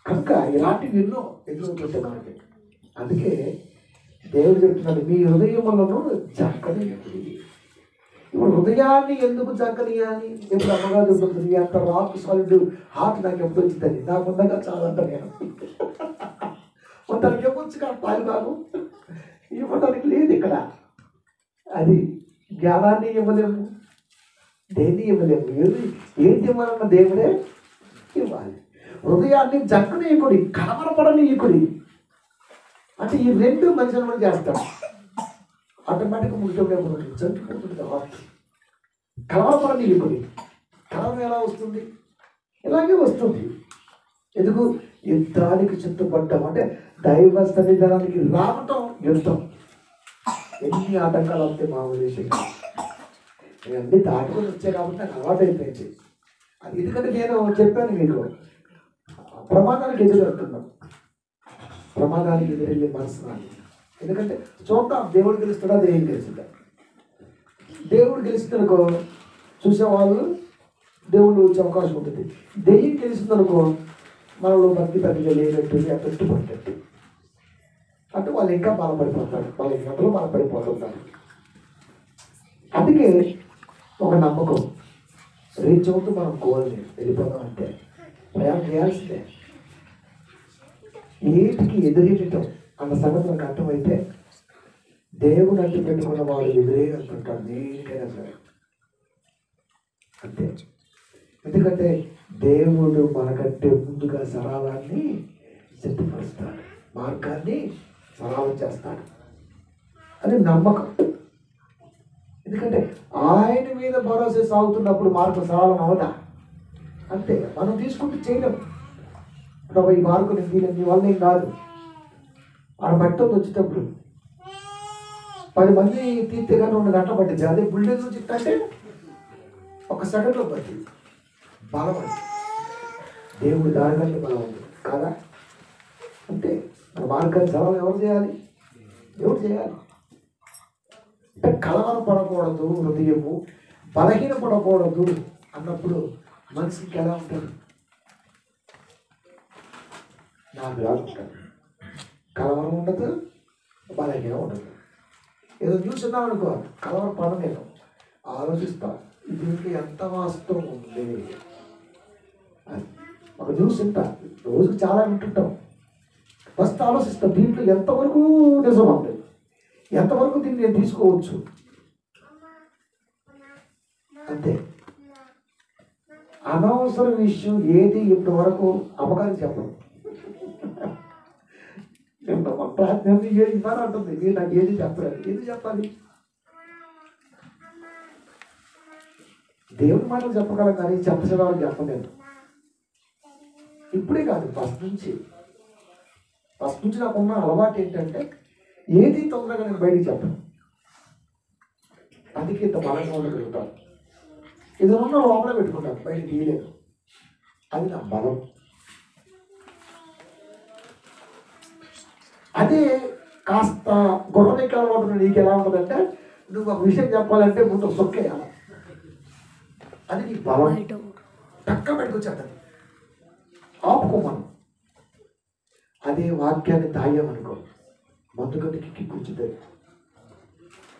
కనుక ఇలాంటివి ఎన్నో ఎదుర్కొంటే మనకి. అందుకే దేవుడు చెప్తున్నాడు మీ హృదయములను జక్కనియండి ఇప్పుడు హృదయాన్ని ఎందుకు జక్కనియాలి ఇప్పుడు అమ్మగారు చెప్తుంది అంత రాక్ సాలిడ్ హార్ట్ నాకు ఎప్పుడు వచ్చిందని నాకు ఉండగా చాలంట నేను మొత్తానికి ఇవ్వచ్చు కానీ పాలు బాగు ఇవ్వడానికి లేదు ఇక్కడ. అది జ్ఞానాన్ని ఇవ్వలేము దేన్ని ఇవ్వలేము ఏది ఏది ఇవ్వాలన్న దేవుడే ఇవ్వాలి. హృదయాన్ని జక్కనీయకుడి కలవరపడనీయకుడి అంటే ఈ రెండు మనుషులు కూడా చేస్తాడు ఆటోమేటిక్గా ముగిపోయే ఉంటుంది చంపుకుంటుంది హార్ట్ కలవరపడనీయకుడి కలవ ఎలా వస్తుంది? ఇలాగే వస్తుంది. ఎందుకు? యుద్ధానికి చుట్టుపడ్డం. అంటే దైవ సన్నిధానానికి రావటం యుద్ధం. ఎన్ని ఆటంకాలు వస్తే మా విషయం నేను అన్ని దాటుకొని వచ్చాయి కాబట్టి నాకు అలవాటు అయిపోయింది. అది ఎందుకంటే నేను చెప్పాను మీకు ప్రమాదానికి ఎదురెళ్తున్నాం ప్రమాదానికి ఎదురెళ్ళే మనసు నాది ఎందుకంటే చూద్దాం దేవుడు గెలుస్తాడా దెయ్యం గెలుస్తుందా దేవుడు గెలుస్తుందనుకో చూసేవాళ్ళు దేవుడు వచ్చే అవకాశం ఉంటుంది. దెయ్యం గెలుస్తుందనుకో మనలో భక్తి పెద్దగా లేనట్టు ఎఫెక్ట్ పడినట్టు అంటే వాళ్ళు ఇంకా బలపడిపోతారు వాళ్ళ గంటలు బలపడిపోతుంటారు అందుకే ఒక నమ్మకం. రీచ్ అవుతూ మనం గోల్ని వెళ్ళిపోతాం అంటే. ప్రయాణం చేయాల్సిందే. ఏటికి ఎదురెట్టడం అన్న సంగతి నాకు అర్థమైతే దేవుడు అంటి పెట్టుకున్న వాడు ఎదురే అనుకుంటాడు దేనికైనా సరే. అంతే. ఎందుకంటే దేవుడు మనకంటే ముందుగా సరాలాన్ని సిద్ధపరుస్తాడు. మార్గాన్ని సరళం చేస్తాడు. అది నమ్మకం. ఎందుకంటే ఆయన మీద భరోసా సాగుతున్నప్పుడు మార్గం సరాలం అవదా? అంతే. మనం తీసుకుంటూ చేయలేము ప్రభు ఈ మార్కులు నేను నీ వల్ల ఏం కాదు. ఆడ పట్టుకొని వచ్చేటప్పుడు పది మంది తీర్తిగా కానీ రెండు గంటలు పట్టింది. అదే బుల్డేజ్ నుంచి అంటే ఒక సెకండ్లో పట్టింది. బలం దేవుడు దేవుడి దారిగానే బలం ఉంది. కాదా? అంటే మన మార్గాన్ని సరళం ఎవరు చేయాలి? ఎవరు చేయాలి. అంటే కలవర పడకూడదు హృదయము బలహీన పడకూడదు అన్నప్పుడు మనిషికి ఎలా ఉంటుంది? నాకు ఉంటాడు కలవరం ఉండదు బలహీన ఉండదు. ఏదో చూసినా అనుకో కలవరం పడ నేను ఆలోచిస్తా దీనికి ఎంత వాస్తవం ఉంది? ఒక న్యూస్ వింటా రోజుకు చాలా వింటుంటాం. ఫస్ట్ ఆలోచిస్తాం దీంట్లో ఎంతవరకు నిజం ఉంది? ఎంతవరకు దీన్ని నేను తీసుకోవచ్చు? అంతే. అనవసర విషయం ఏది ఇప్పటి వరకు అమ్మగారికి చెప్పను. నేను మా ఏది ఇవ్వాలి అంటుంది. మీరు నాకు ఏది చెప్పలేదు. ఏది చెప్పాలి? దేవుని మాటలు చెప్పగలం కానీ చెప్పసిన వాళ్ళకి చెప్పలేదు. ఇప్పుడే కాదు ఫస్ట్ నుంచి. ఫస్ట్ నుంచి నాకు ఉన్న అలవాటు ఏంటంటే ఏది తొందరగా నేను బయటికి చెప్పను. అందుకే ఇంత బలంగా ఉండగలుగుతాను ఇది ఉన్న లోపల పెట్టుకుంటాను. బయటికి తీయలేదు. అది నా బలం. అదే కాస్త గుర్రనిక అలవాటు నీకు ఎలా ఉంటుందంటే నువ్వు ఒక విషయం చెప్పాలంటే ముందు సొక్కేయాలి. అది నీ బలం. టక్క పెట్టుకొచ్చేది ఆపుకోమను. అదే వాక్యాన్ని తాగామనుకో మందు కంటే కిక్కి కూర్చుంటుంది.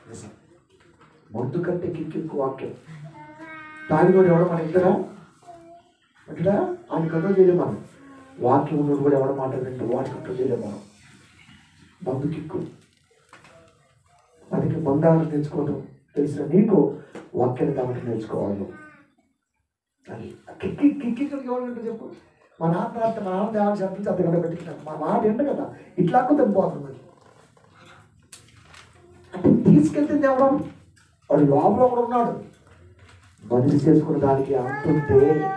నిజం. మందు కంటే కిక్కి వాక్యం. తాగినోడు ఎవడో మన ఇద్దరా? అంటడా ఆయన కంట్రోల్ చేయలేము మనం వాక్యం ఉన్నోడు కూడా ఎవడ మాట్లాడంటే వాడిని కంట్రోల్ చేయలేము మనం మందు కిక్కు అందుకే మందాలను తెచ్చుకోవడం తెలిసిన నీకు వాక్యాన్ని కాబట్టి నేర్చుకోవాలి. అది కిక్కి కిక్కి ఎవరంటే చెప్పు. మా నాన్న రాస్తే మా నాన్న దేవాలి అంత కదా మా మాట ఎండు కదా. ఇట్లా తినిపోతుంది మరి. అంటే తీసుకెళ్తుంది ఎవరు? వాడు లోపల కూడా ఉన్నాడు. మనిషి చేసుకున్న దానికి అంతుంటే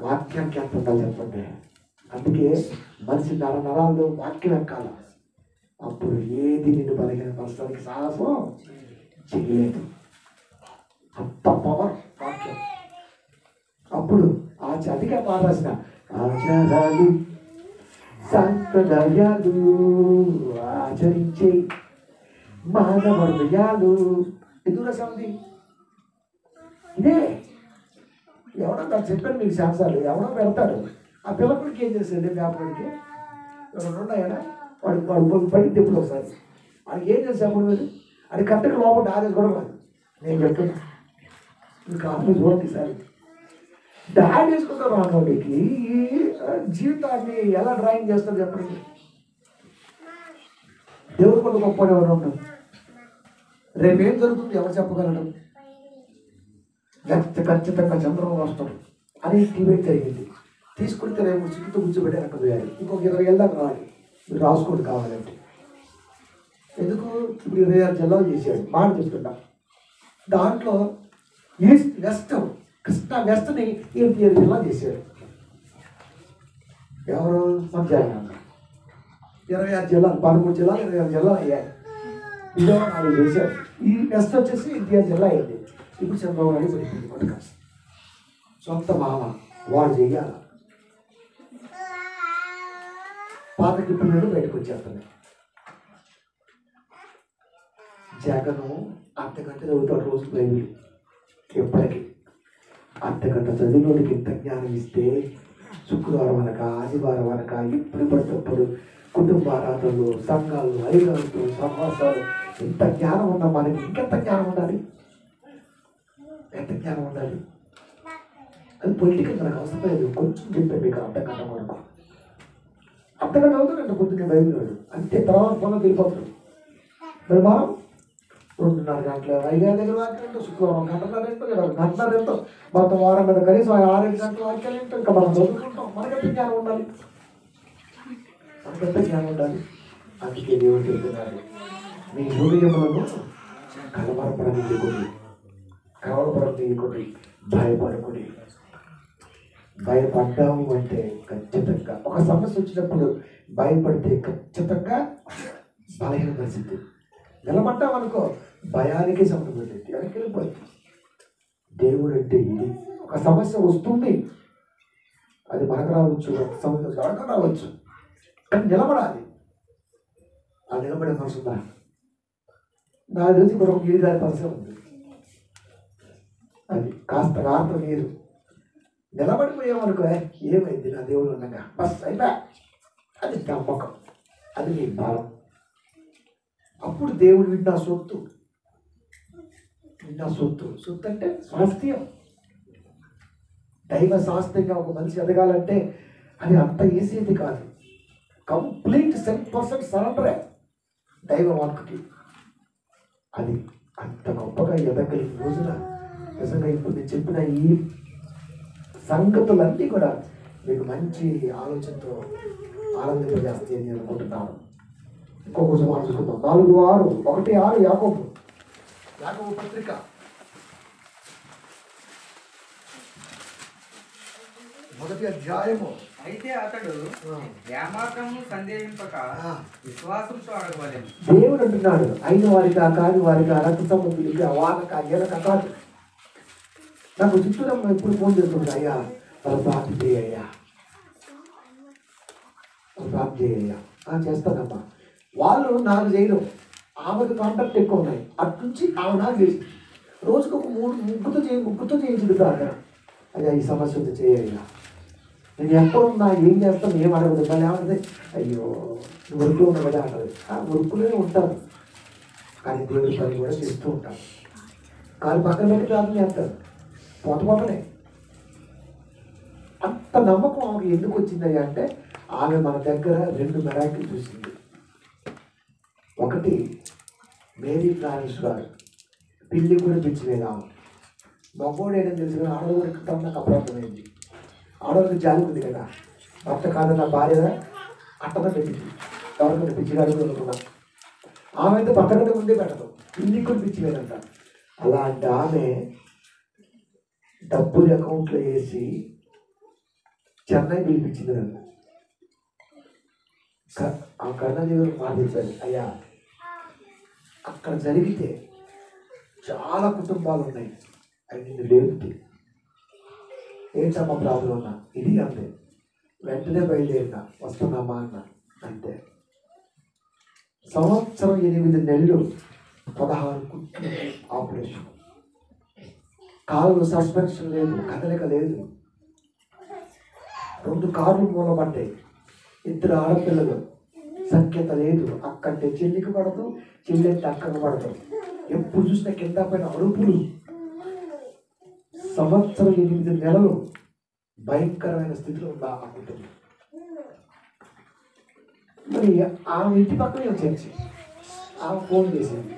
వాక్యానికి ఎంత ఉండాలి చెప్పండి. అందుకే మనిషి నర నరాలు వాక్యం ఎక్కాలి. అప్పుడు ఏది నిన్ను బలహీనపరచడానికి సాహసం చేయలేదు. అంత పవర్ వాక్యం. అప్పుడు ఆ చదిగా పాట ఆచారాలు సంప్రదాయాలు ఆచరించే మానవ హృదయాలు ఎందుకు రాసాంది ఇదే? ఎవడో నాకు చెప్పాను మీకు శాస్త్రాలు ఎవడో పెడతాడు ఆ పిల్లకుడికి ఏం చేస్తుంది వ్యాపారికి రెండు వాడు వాడు పడి తిప్పుడు ఒకసారి. వాడికి ఏం చేసే మీరు అది కరెక్ట్గా లోపల డాగేసి కూడా రాదు నేను చెప్తున్నా. మీకు ఆఫీస్ చూడండి సార్ డాడ్ వేసుకుంటారు రానోడికి జీవితాన్ని ఎలా డ్రాయింగ్ చేస్తారు చెప్పండి. దేవుడు కొంత గొప్ప ఎవరు ఉండదు రేపేం జరుగుతుంది ఎవరు చెప్పగలడం ఖచ్చిత ఖచ్చితంగా చంద్రబాబు వస్తాడు. అని డిబేట్ జరిగింది. తీసుకుంటే రేపు చుట్టూ కూర్చోబెట్టి అక్కడ వేయాలి. ఇంకొక ఇరవై ఏళ్ళ రావాలి. మీరు రాసుకోండి కావాలంటే. ఎందుకు? ఇప్పుడు ఇరవై ఆరు జిల్లాలు చేశాడు. మాట చెప్తున్నా. దాంట్లో ఈస్ట్ వెస్ట్ కృష్ణా వెస్ట్ని ఇరవై ఏడు జిల్లా చేశాడు. ఎవరు? మధ్యాహ్నం ఇరవై ఆరు జిల్లాలు పదమూడు జిల్లాలు ఇరవై ఆరు జిల్లాలు అయ్యాయి. విజయవాడ నాలుగు చేశారు ఈ వెస్ట్ వచ్చేసి ఎన్టీఆర్ జిల్లా అయింది. ఇప్పుడు చంద్రబాబు నాయుడు పడిపోయింది. పట్టుక సొంత మామ వాడు చేయాలి పాత గిప్పులు బయటకు వచ్చేస్తున్నాయి. జగను అర్ధగంట చదువుతాడు రోజు బైబిల్. ఎప్పటికీ. అర్ధగంట చదివినోడికి ఇంత జ్ఞానం ఇస్తే శుక్రవారం అనక ఆదివారం అనక ఇప్పుడు పడినప్పుడు కుటుంబ ఆరాధనలు సంఘాలు ఐదు సమాసాలు ఇంత జ్ఞానం ఉన్న మనకి ఇంకెంత జ్ఞానం ఉండాలి? ఎంత జ్ఞానం ఉండాలి? అది పొలిటికల్ మనకు అవసరం లేదు. కొంచెం చెప్పాను మీకు అర్ధగంట వరకు. అర్ధగంట అవుతుందంట పొద్దున్న బైబిల్ వాడు అంతే తర్వాత పొలం వెళ్ళిపోతాడు. మరి మనం రెండున్నర గంటల ఐదు దగ్గర వాక్యాలంటే శుక్రవారం గంటన్నర ఎంతో లేదా గంటన్నర ఎంతో. మొత్తం వారం మీద కనీసం ఆరేడు గంటల వాక్యాలు ఏంటో ఇంకా మనం చదువుకుంటాం. మనకంత జ్ఞానం ఉండాలి? మనకంత జ్ఞానం ఉండాలి? అందుకే దేవుడు చెప్తున్నారు మీ హృదయములను కలవరపడనీయకుడి కలవరపడనీయకుడి భయపడకుడి. భయపడ్డాము అంటే ఖచ్చితంగా. ఒక సమస్య వచ్చినప్పుడు భయపడితే ఖచ్చితంగా బలహీన పరిస్థితి నిలబడ్డాం అనుకో భయానికి సంబంధించి వెనక్కి వెళ్ళిపోయింది దేవుడు అంటే ఇది. ఒక సమస్య వస్తుంది. అది మనకు రావచ్చు ఒక సమస్య ఎవరికి రావచ్చు. కానీ నిలబడాలి. ఆ నిలబడే మనసు ఉందా? నాకు తెలిసి మరొక నీరు దాని పరిస్థితి ఉంది. అది కాస్త కాస్త నీరు నిలబడిపోయామనుకో ఏమైంది? నా దేవుడు ఉండగా బస్ అయిపోయా అది నమ్మకం అది నీ భావం అప్పుడు దేవుడు విన్న సొత్తు. విన్న సొత్తు. సొత్తు అంటే స్వాస్థ్యం. దైవ శాస్త్రంగా ఒక మనిషి ఎదగాలంటే అది అంత ఈజీది కాదు. కంప్లీట్ సెవెన్ పర్సెంట్ సరెండరే దైవ వాక్కి అది అంత గొప్పగా ఎదగలిగిన రోజున నిజంగా ఇప్పుడు నేను చెప్పిన ఈ సంగతులన్నీ కూడా మీకు మంచి ఆలోచనతో ఆనందింపజేస్తాయి అని నేను అనుకుంటున్నాను. ఇంకొక మాట చూసుకుందాం నాలుగు ఆరు ఒకటి ఆరు యాకోబు. యాకోబు పత్రిక. మొదటి అధ్యాయము. అయితే అతడు ఏమాత్రము సందేహింపక. విశ్వాసంతో అడగవలెను. దేవుడు అంటున్నాడు అయిన వారికా కాని వారికా రక్త సంబంధులకి వానక ఎనక కాదు. నాకు చుట్టూరమ్మ ఎప్పుడు ఫోన్ చేస్తుంది అయ్యా వాళ్ళ ప్రాప్తి చేయ్యా ప్రాప్తి చేయ్యా ఆ, చేస్తానమ్మా. వాళ్ళు నాకు చేయడం ఆమెకు కాంటాక్ట్ ఎక్కువ ఉన్నాయి. అట్నుంచి ఆమె నాకు చేసి రోజుకు ఒక మూడు ముగ్గుతో చేయి ముగ్గుతో చేయించింది ప్రార్థన. అయ్యా ఈ సమస్య ఉంది చేయ్యా నేను ఎక్కడున్నా ఏం చేస్తాను ఏం అడగదు. మళ్ళీ ఏమంటుంది అయ్యో నువ్వు వర్క్లో కదా అంటది. ఆ వర్క్లోనే ఉంటాను కానీ దేవుడి పని కూడా చేస్తూ ఉంటాను కాలు పక్కన పెట్టి ప్రార్థన చేస్తాను పోత అంత నమ్మకం ఆమె ఎందుకు వచ్చిందయ్యా అంటే ఆమె మన దగ్గర రెండు మెరాకిల్ చూసింది. ఒకటి మేరీ ఫ్రాన్స్ గారు. పిల్లి కూడా పిచ్చిలేదు ఆమె మగోడు ఏదో తెలుసు కానీ ఆడవాడు నాకు అప్రాప్తమైంది ఆడవాళ్ళకి జాలి ఉంది కదా. భర్త నా భార్య అట్టన పెట్టింది ఎవరికైనా పిచ్చిగాడు అనుకున్నా. ఆమె అయితే భర్త కంటే ముందే పెట్టదు. పిల్లి కూడా పిచ్చిలేదంట అలాంటి ఆమె డబ్బులు అకౌంట్లో వేసి చెన్నై పిలిపించింది నన్ను. ఆ కర్ణదేవుడు మాట అయ్యా అక్కడ జరిగితే చాలా కుటుంబాలు ఉన్నాయి. అవి నేను లేవుతాయి ఏంటమ్మా ప్రాబ్లం అన్నా? ఇది అంతే. వెంటనే బయలుదేరిన వస్తున్నామా అన్న? అంతే సంవత్సరం ఎనిమిది నెలలు పదహారు కుట్లు ఆపరేషన్. కాళ్ళు సస్పెన్షన్ లేదు కదలిక లేదు. రెండు కార్లు మూలపడ్డాయి ఇద్దరు ఆడపిల్లలు. సంఖ్యత లేదు. అక్కంటే చెల్లికి పడదు చెల్లెంటే అక్కకు పడదు. ఎప్పుడు చూసినా కింద పైన అరుపులు. సంవత్సరం ఎనిమిది నెలలు భయంకరమైన స్థితిలో ఉందా ఆ కుటుంబం? మరి ఆమె ఇంటి పక్కనే వచ్చేసి ఆమె ఫోన్ చేసింది.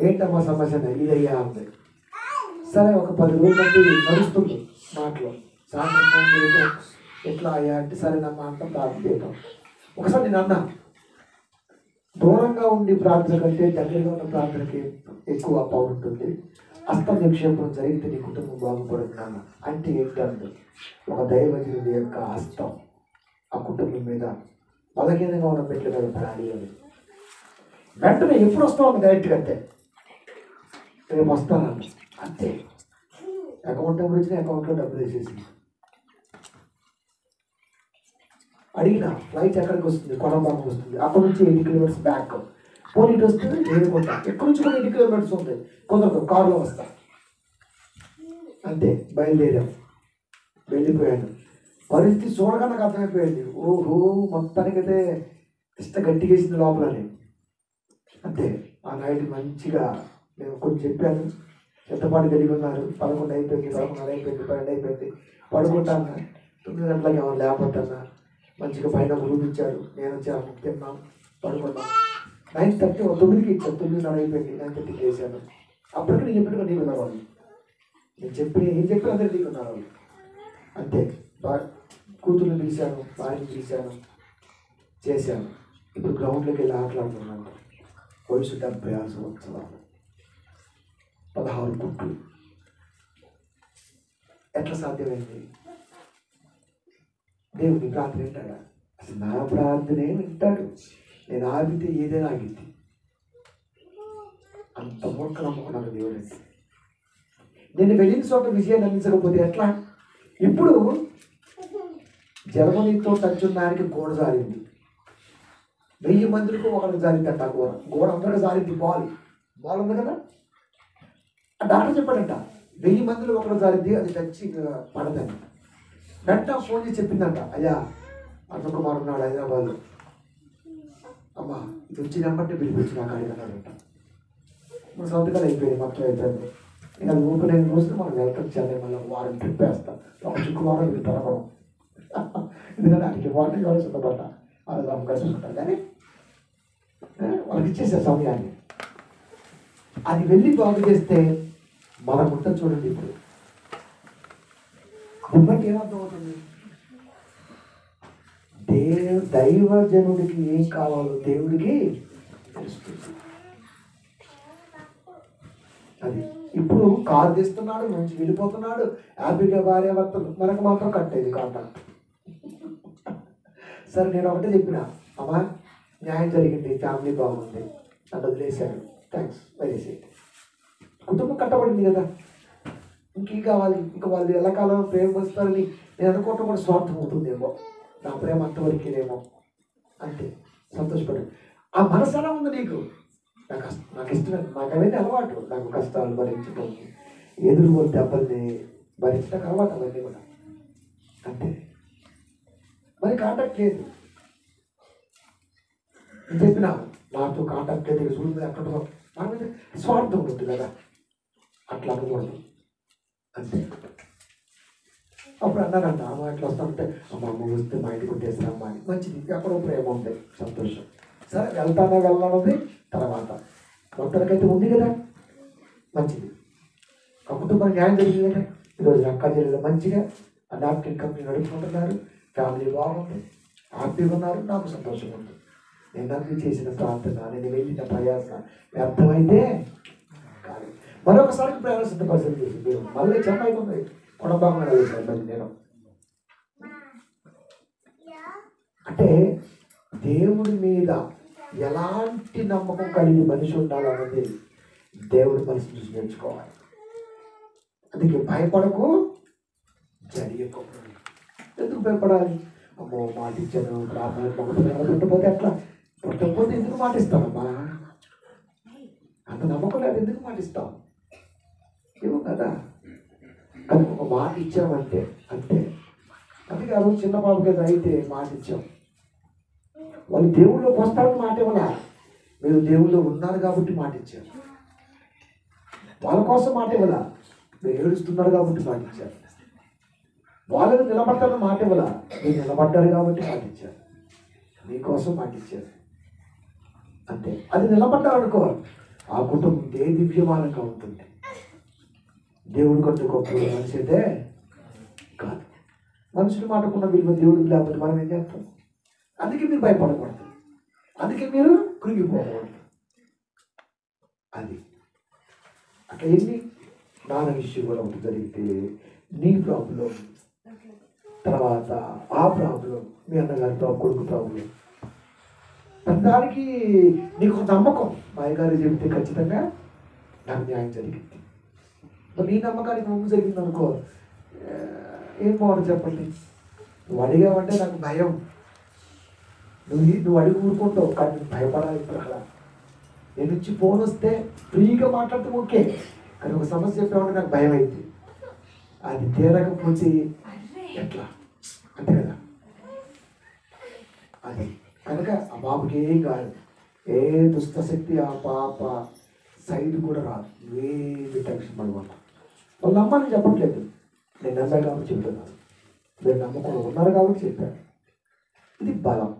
ఏంటమ్మా సమస్య? ఇదయ్యా ఉంది సరే ఒక పది రోజుల అంటే నడుస్తుంది మాటలో. సాయంత్రం ఎట్లా అయ్యా అంటే సరేనమ్మా అంత ప్రార్థన చేయటం ఒకసారి నేను అన్నా దూరంగా ఉండి ప్రార్థన కంటే దగ్గరగా ఉన్న ప్రార్థనకి ఎక్కువ పవర్ ఉంటుంది. అస్త నిక్షేపం జరిగితే నీ కుటుంబం బాగుపడుతుంది నాన్న. అంటే ఏంటంటే ఒక దైవజనుడి యొక్క హస్తం ఆ కుటుంబం మీద బలహీనంగా ఉన్న మెట్ల మీద పడాలి అని. వెంటనే ఎప్పుడు వస్తావు డైరెక్ట్గా అంతే రేపు వస్తానండి అంతే. అకౌంట్ నెంబర్ వచ్చిన అకౌంట్లో డబ్బులు వేసేసి. అడిగిన ఫ్లైట్ ఎక్కడికి వస్తుంది? కొలంబాకు వస్తుంది. అక్కడ నుంచి ఎయిటీ కిలోమీటర్స్ బ్యాక్. పోనీ ఇటు వస్తుంది నేను కొంటా ఎక్కడి నుంచి కూడా ఎయిటీ కిలోమీటర్స్ ఉంటాయి? కొందరు కారులో వస్తా అంతే బయలుదేరాం. వెళ్ళిపోయాను. పరిస్థితి చూడగా నాకు అర్థమైపోయింది. ఓహో మొత్తానికైతే ఇష్ట గట్టిగేసింది లోపలని. అంతే ఆ నైట్ మంచిగా నేను కొంచెం చెప్పాను. ఎంతపాటు కలిగి ఉన్నారు పదకొండు అయిపోయింది పదకొండు అయిపోయింది పన్నెండు అయిపోయింది. పడుకుంటాను. తొమ్మిది గంటలకు ఎవరు లేకపోతున్నా మంచిగా పైన రూపించారు నేను వచ్చాను తిన్నాం పడుకున్నాం నైన్ థర్టీ ఒక తొమ్మిదికి ఇచ్చాను తొమ్మిదిన్నర అయిపోయింది. నైన్ థర్టీకి చేశాను అప్పటికి నేను చెప్పిన నీకు ఉన్నారు వాళ్ళు నేను చెప్పి ఏం చెప్పి అందరు నీకు ఉన్నారు వాళ్ళు అంతే. బా కూతుర్ని పిలిచాను. భార్యని పిలిచాను. చేశాను. ఇప్పుడు గ్రౌండ్లోకి వెళ్ళి ఆటలాడుతున్నాను. వయసు డెబ్బై ఆరు సంవత్సరాలు. పదహారు కుట్లు ఎట్లా సాధ్యమైంది? దేవుని ప్రార్థన వింటాడా అసలు నా ప్రార్థనే వింటాడు. నేను ఆగితే ఏదైనా ఆగింది అంత మూర్ఖ నమ్ముకున్నాను దేవుడు నేను వెళ్ళిన చోట విజయాన్ని అందించకపోతే ఎట్లా? ఇప్పుడు జర్మనీతో టచ్ ఉన్నానికి గోడ జారింది. వెయ్యి మందులకు ఒకరికి జారిందంట ఆ గోడ. గోడ అందరికి జారింది బాల్ బాల్ ఉంది కదా? డాక్టర్ చెప్పాడంట. వెయ్యి మందిలో ఒకరు జారింది అది టచ్ ఇంకా పడదని. వెంట ఫోన్ చేసి చెప్పిందంట అయ్యా అరుణ్ కుమార్ ఉన్నాడు హైదరాబాద్ అమ్మా ఇది వచ్చి నెంబర్ని పిలిపించి నాకు అడిగినాడంట మన సంతకాలు అయిపోయింది మొత్తం అయిపోయింది. ఇంకా అది ఊపిరి రోజులు మనం వెల్కమ్ చేయాలి మళ్ళీ వారం ట్రిప్ వేస్తాం. ఒక శుక్రవారం ఇది తరగడం [laughs] ఎందుకంటే ఆయనకి వాటర్ కావాలి సిద్ధపడ్డా వాళ్ళు మనం కలుసుకుంటాం కానీ వాళ్ళకి ఇచ్చేసే సమయాన్ని. అది వెళ్ళి బాగు చేస్తే మనకు ఉంటుంది చూడండి ఇప్పుడు. దీన్ని ఏమర్థం అవుతుంది దేవ దైవజనుడికి ఏం కావాలో దేవుడికి తెలుస్తుంది. అది ఇప్పుడు కారు తీస్తున్నాడు మంచి వెళ్ళిపోతున్నాడు హ్యాపీగా భార్య భర్త మనకు మాత్రం కట్టేది కాంటాక్ట్ సరే నేను ఒకటే చెప్పిన. అమ్మా న్యాయం జరిగింది ఫ్యామిలీ బాగుంది నన్ను వదిలేశాడు థ్యాంక్స్ వదిలేసి కుటుంబం కట్టబడింది కదా. ఇంకేం కావాలి ఇంకా వాళ్ళు ఎలా ప్రేమ వస్తారని నేను అనుకోవటం కూడా స్వార్థం అవుతుందేమో. నా ప్రేమ అంతవరకేనేమో అంతే సంతోషపడు. ఆ మనసు ఎలా ఉంది నీకు? నాకు నాకు ఇష్టం నాకు అవన్నీ అలవాటు. నాకు కష్టాలు భరించడం ఎదురు దెబ్బల్ని భరించడానికి అలవాటు అవన్నీ కూడా. అంతే మరి కాంటాక్ట్ లేదు. చెప్పినా చెప్పిన నాతో కాంటాక్ట్ లేదు. చూడదు చూడు అక్కడ మన స్వార్థం ఉంటుంది కదా. అట్లా అనుకోండి. అంతే. అప్పుడు అన్నారంట అమ్మ ఇట్లా వస్తామంటే అమ్మ అమ్మ వస్తే మా ఇంటికి కొట్టేసిన అని. మంచిది. ఎక్కడో ప్రేమ ఉంది. సంతోషం. సరే వెళ్తానే వెళ్ళాలన్నది తర్వాత. మొత్తానికైతే ఉంది కదా. మంచిది. ఆ కుటుంబానికి న్యాయం జరిగింది కదా. ఈరోజు అక్క చెల్లెలు మంచిగా ఆ కంపెనీ నడుపుకుంటున్నారు. ఫ్యామిలీ బాగుంది. హ్యాపీగా ఉన్నారు. నాకు సంతోషంగా ఉంది. నేను నాకు చేసిన ప్రార్థన నేను వెళ్ళిన ప్రయాస వ్యర్థమైతే మరొకసారి ప్రయాణ సిద్ధపరిచయం చేసి మీరు? మళ్ళీ చెన్నైకి ఉంది కొడబాగా మళ్ళీ నేను. అంటే దేవుడి మీద ఎలాంటి నమ్మకం కలిగి మనిషి ఉండాలన్నది దేవుడి మనసు చూసి నేర్చుకోవాలి. అందుకే భయపడకు జరిగకు ఎందుకు భయపడాలి? అమ్మో మాట ఇచ్చాను ప్రార్థన పుట్టపోతే ఎట్లా? పుట్టకపోతే ఎందుకు మాటిస్తామమ్మా అంత నమ్మకం లేదు ఎందుకు మాటిస్తాం ఏమో కదా? అది ఒక మాట ఇచ్చామంటే అంతే అందుకే ఆ రోజు చిన్న బాబు కదా అయితే మాట ఇచ్చాం. వాళ్ళు దేవుళ్ళో వస్తారని మాట ఇవ్వాల మీరు దేవుళ్ళో ఉన్నారు కాబట్టి మాట ఇచ్చారు వాళ్ళ కోసం మాట ఇవ్వాల? మీరు ఏడుస్తున్నారు కాబట్టి మాట ఇచ్చారు. వాళ్ళని నిలబడతారని మాట ఇవ్వాల? మీరు నిలబడ్డారు కాబట్టి మాట ఇచ్చారు. మీకోసం మాట ఇచ్చారు. అంతే. అది నిలబడ్డారనుకో ఆ కుటుంబం ఏ దివ్యమానంగా ఉంటుంది దేవుడు కంటే గొప్ప మనిషి అయితే కాదు. మనుషులు మాటకున్న విలువ దేవుడికి లేకపోతే మనం ఏం చేస్తాం? అందుకే మీరు భయపడకూడదు. అందుకే మీరు కృంగిపోకూడదు. అది. అట్లా ఎన్ని నాన్న విషయంలో ఒకటి జరిగితే నీ ప్రాబ్లం తర్వాత ఆ ప్రాబ్లం మీ అన్నగారితో కొడుకు ప్రాబ్లం. దానికి నీకు నమ్మకం. మా అయ్యగారు చెబితే ఖచ్చితంగా నాకు న్యాయం జరిగింది. నీ నమ్మకానికి ముందు జరిగింది అనుకో ఏం బాగుంది చెప్పండి? నువ్వు అడిగావంటే నాకు భయం. నువ్వు నువ్వు అడిగి ఊరుకుంటావు కానీ నువ్వు భయపడాలి ఇప్పుడు అలా. నేను వచ్చి ఫోన్ వస్తే ఫ్రీగా మాట్లాడితే ఓకే కానీ ఒక సమస్య చెప్పామంటే నాకు భయం అయింది అది తీరకపోతే ఎట్లా? అంతే కదా? అది కనుక ఆ బాబుకి ఏం కాదు. ఏ దుష్ట శక్తి ఆ పాప సైడ్ కూడా రాదు. ఏమి టెన్షన్ పడమాట వాళ్ళు నమ్మని చెప్పట్లేదు. నేను నమ్మాను కాబట్టి చెప్తున్నాను మీరు నమ్మకం ఉన్నారు కాబట్టి చెప్పాను. ఇది బలం.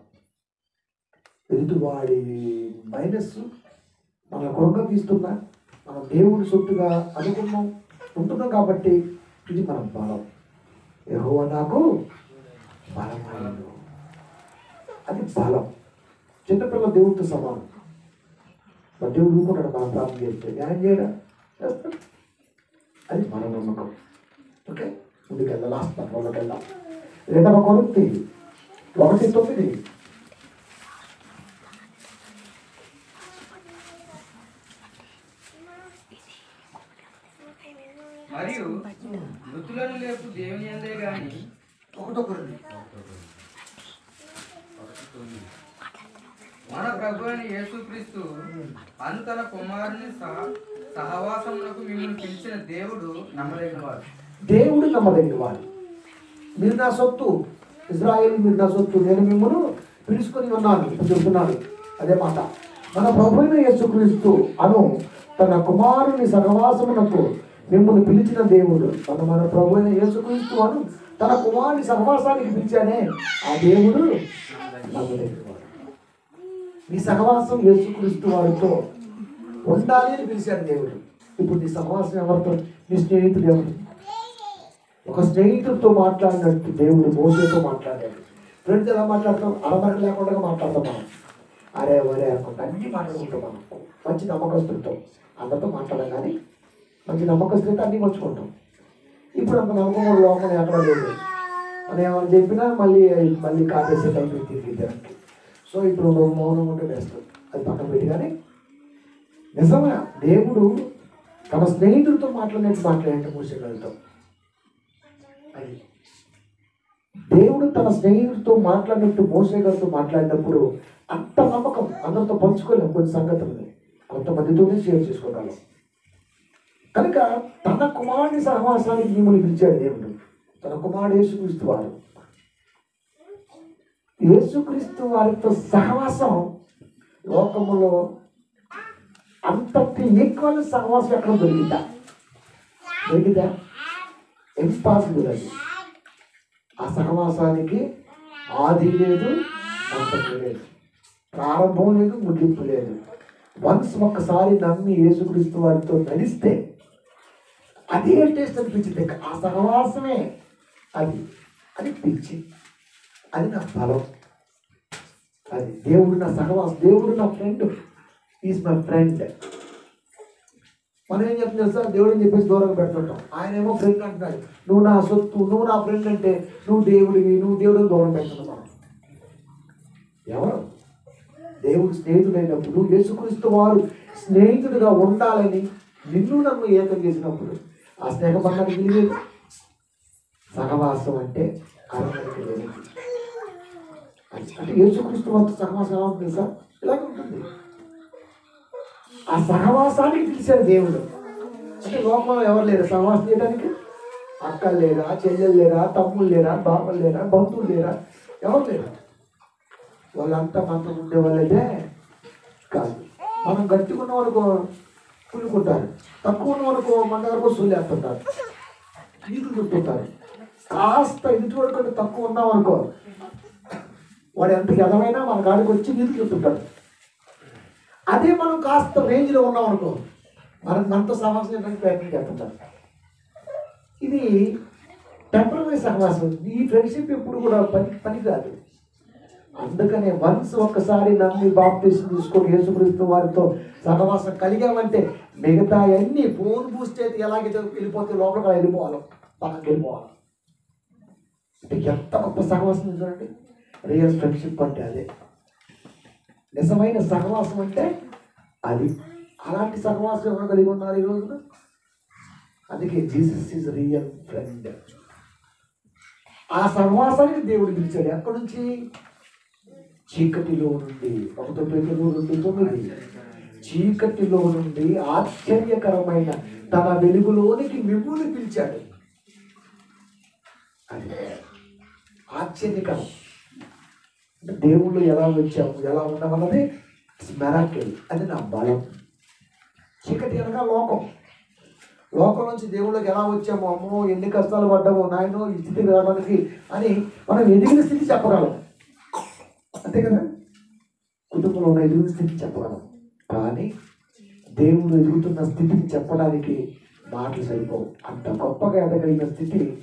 ఎదుటివాడి మైనస్ మన కొరగా తీస్తున్నా మనం దేవుని సొత్తుగా అనుకున్నాం ఉంటున్నాం కాబట్టి ఇది మన బలం. యెహోవా నాకు బలమైనడు అది బలం. చిన్నపిల్ల దేవుడితో సమానం. దేవుడు ఊరుకుంటాడు మనం ప్రార్థన చేస్తే న్యాయం చేయడా? చేస్తాడు. అది మన నమ్మకం. ఓకే ముందుకెళ్ళా లాస్ట్ పత్రంలోకి వెళ్దాం రెండవ కొనుక్తి ఒకటి తొమ్మిది. మరియు మృతులను లేపు దేవుని అందే గాని ఒకటొకరు మన ప్రభు అని యేసుక్రీస్తు అను తన కుమారుని సహ సహవాసమునకు మిమ్మల్ని పిలిచిన దేవుడు నమ్మలేనివాడు దేవుడు నమ్మదగిన వాడు. మీరు నా సొత్తు ఇజ్రాయేల్ మీరు నా సొత్తు నేను మిమ్మల్ని పిలుచుకొని ఉన్నాను చెప్తున్నాను అదే మాట. మన ప్రభుత్వ యేసుక్రీస్తు అను తన కుమారుని సహవాసమునకు మిమ్మల్ని పిలిచిన దేవుడు. తన మన ప్రభు అయిన యేసుక్రీస్తు అను తన కుమారుని సహవాసానికి పిలిచానే ఆ దేవుడు నమ్మదగిన వాడు. నీ సహవాసం యేసుక్రీస్తు వారితో ఉండాలి అని పిలిచాడు దేవుడు. ఇప్పుడు నీ సహవాసం ఎవరితో? నీ స్నేహితుడు ఎవరు? ఒక స్నేహితుడితో మాట్లాడినట్టు దేవుడు మోసేతో మాట్లాడాడు. ఫ్రెండ్స్ ఎలా మాట్లాడతాం? అలమరక లేకుండా మాట్లాడతాం మనం. అరే వరే అనుకుంటా అన్ని మాట్లాడుకుంటాం మనం. మంచి నమ్మకస్తులతో అందరితో మాట్లాడడం కానీ మంచి నమ్మకస్తులతో అన్ని మర్చుకుంటాం ఇప్పుడు అంత నమ్మకం లోపల ఎక్కడ లేదు. మనం ఏమైనా చెప్పినా మళ్ళీ మళ్ళీ కాపేసే టైం తిరిగి సో ఇప్పుడు నువ్వు మౌనం ఉంటే వేస్తారు అది పక్కన పెట్టి కానీ. నిజమే? దేవుడు తన స్నేహితుడితో మాట్లాడినట్టు మాట్లాడంటే మూసేయగలుగుతాం అది. దేవుడు తన స్నేహితుడితో మాట్లాడినట్టు మోసేగారితో మాట్లాడినప్పుడు అంత నమ్మకం అందరితో పంచుకోలేము కొన్ని సంగతులని కొంతమందితోనే షేర్ చేసుకోగలం కనుక తన కుమారుని సహవాసానికి మిమ్మల్ని పిలిచాడు దేవుడు. తన కుమారుడు యేసుక్రీస్తు వారు. యేసుక్రీస్తు వారితో సహవాసం లోకములో అంతటి ఈక్వల్ సహవాసం ఎక్కడ దొరికిందా? దొరికిందా? ఇంపాసిబుల్ అది. ఆ సహవాసానికి ఆది లేదు అంతటి లేదు. ప్రారంభం లేదు ముగింపు లేదు. వన్స్ ఒక్కసారి నమ్మి యేసుక్రీస్తు వారితో నడిస్తే అదే టేస్ట్ అనిపించింది. ఆ సహవాసమే అది. అది పిచ్చింది అది నా బలం అది దేవుడు నా సహవాసం దేవుడు నా ఫ్రెండ్ ఈజ్ మై ఫ్రెండ్ మనం ఏం చెప్తుంది సార్ దేవుడు అని చెప్పేసి దూరంగా పెడుతుంటాం. ఆయన ఏమో ఫ్రెండ్ అంటున్నాడు. నువ్వు నా సొత్తు నువ్వు నా ఫ్రెండ్ అంటే నువ్వు దేవుడివి నువ్వు దేవుడు దూరం పెడుతున్నావు ఎవరు? దేవుడు స్నేహితుడైనప్పుడు యేసుక్రీస్తు వారు స్నేహితుడిగా ఉండాలని నిన్ను నన్ను ఏకం చేసినప్పుడు ఆ స్నేహ బంధానికి సహవాసం అంటే అరణ్యానికి లేనిది అంటే యేసుక్రీస్తు వారితో సహవాసం ఎలా ఉంటుంది సార్ ఇలాగే ఉంటుంది. ఆ సహవాసానికి పిలిచారు దేవుడు. అంటే లోకంలో ఎవరు లేరు? సహవాసం చేయడానికి అక్కలు లేరా చెల్లెలు లేరా తమ్ముళ్ళు లేరా బాబలు లేరా బంధువులు లేరా? ఎవరు లేరు? వాళ్ళంతా మనతో ఉండే వాళ్ళైతే కాదు. మనం గట్టుకున్న ఉన్న వాళ్ళకు కుళ్ళుకుంటారు తక్కువ ఉన్న వాళ్ళకు మన దగ్గరకు సొల్లేస్తుంటారు నీళ్ళు చుట్టుంటారు కాస్త ఇంటి వరకు తక్కువ ఉన్నాం అనుకో వాడు ఎంత ఎదవైనా మన కాడికి వచ్చి నీళ్ళు చుట్టుంటాడు అదే మనం కాస్త రేంజ్లో ఉన్నాం అనుకో మనకు మనతో సహవాసం చేయడానికి ప్రయత్నం చేస్తుంటారు ఇది టెంపరీ సహవాసం. ఈ ఫ్రెండ్షిప్ ఎప్పుడు కూడా పని పని కాదు అందుకనే వన్స్ ఒక్కసారి నమ్మి బాప్తీసం తీసుకొని యేసుక్రీస్తు వారితో సహవాసం కలిగామంటే మిగతా అన్ని ఫోన్ బూస్ట్ అయితే ఎలాగైతే వెళ్ళిపోతే లోపలికి వెళ్ళిపోవాలి. పక్కకి వెళ్ళిపోవాలి. అంటే ఎంత గొప్ప సహవాసం చూడండి. రియల్ ఫ్రెండ్షిప్ అంటే అదే. నిజమైన సహవాసం అంటే అది. అలాంటి సహవాసం ఎవరు కలిగి ఉన్నారు ఈ రోజున? అందుకే జీసస్ ఈజ్ రియల్ ఫ్రెండ్ ఆ సహవాసానికి దేవుడు పిలిచాడు. ఎక్కడి నుంచి? చీకటిలో నుండి. ఒకటో పేదలు రెండు తొమ్మిది. చీకటిలో నుండి ఆశ్చర్యకరమైన తన వెలుగులోనికి మిమ్ముని పిలిచాడు. అది. ఆశ్చర్యకరం. దేవుళ్ళు ఎలా వచ్చాము ఎలా ఉన్నామన్నది మెరాకిల్ అది నా బలం. చీకటి అనగా లోకం. లోకం నుంచి దేవుళ్ళకి ఎలా వచ్చామో? అమ్మో ఎన్ని కష్టాలు పడ్డాము నాయనో ఈ స్థితికి రావడానికి అని మనం ఎదిగిన స్థితి చెప్పగలం. అంతే కదా? కుటుంబంలో ఉన్న ఎదిగిన స్థితి చెప్పగలం. కానీ దేవుడు ఎదుగుతున్న స్థితిని చెప్పడానికి మాటలు సరిపోవు. అంత గొప్పగా ఎదగలిగిన స్థితి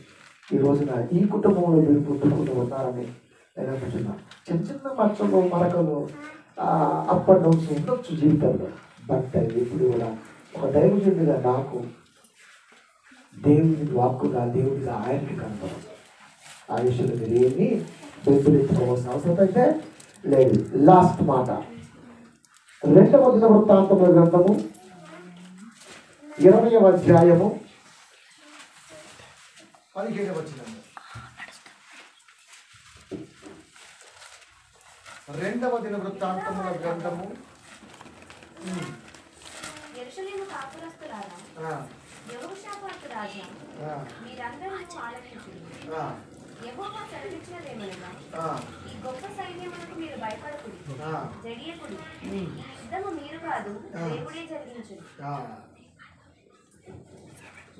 ఈ రోజున ఈ కుటుంబంలో మీరు పుట్టుకుంటూ ఉన్నారని నేను చిన్న చిన్న మచ్చలు మరకలు అప్ అండ్ డౌన్స్ ఉండొచ్చు జీవితంలో. బట్ ఇప్పుడు కూడా ఒక దైవజనుడిగా నాకు దేవుని వాక్కుగా దేవుడిగా ఆయనకి కనపడదు. ఆ విషయంలో మీరు ఏమి బెంబులెత్తుకోవాల్సిన అవసరం అయితే లేదు. లాస్ట్ మాట. రెండవ దిన వృత్తాంతముల గ్రంథము ఇరవయవ అధ్యాయము పదిహేడవ వచ్చినాము రెండవ దిన వృత్తాంతముల గ్రంథము. యెహోవా సెలవిచ్చినదేమనగా ఈ గొప్ప సైన్యమునకు మీరు భయపడకుడి ఆ, జడియకుడి. ఉమ్, యుద్ధము మీరు కాదు ఆ. దేవుడే జరిగించుడు ఆ.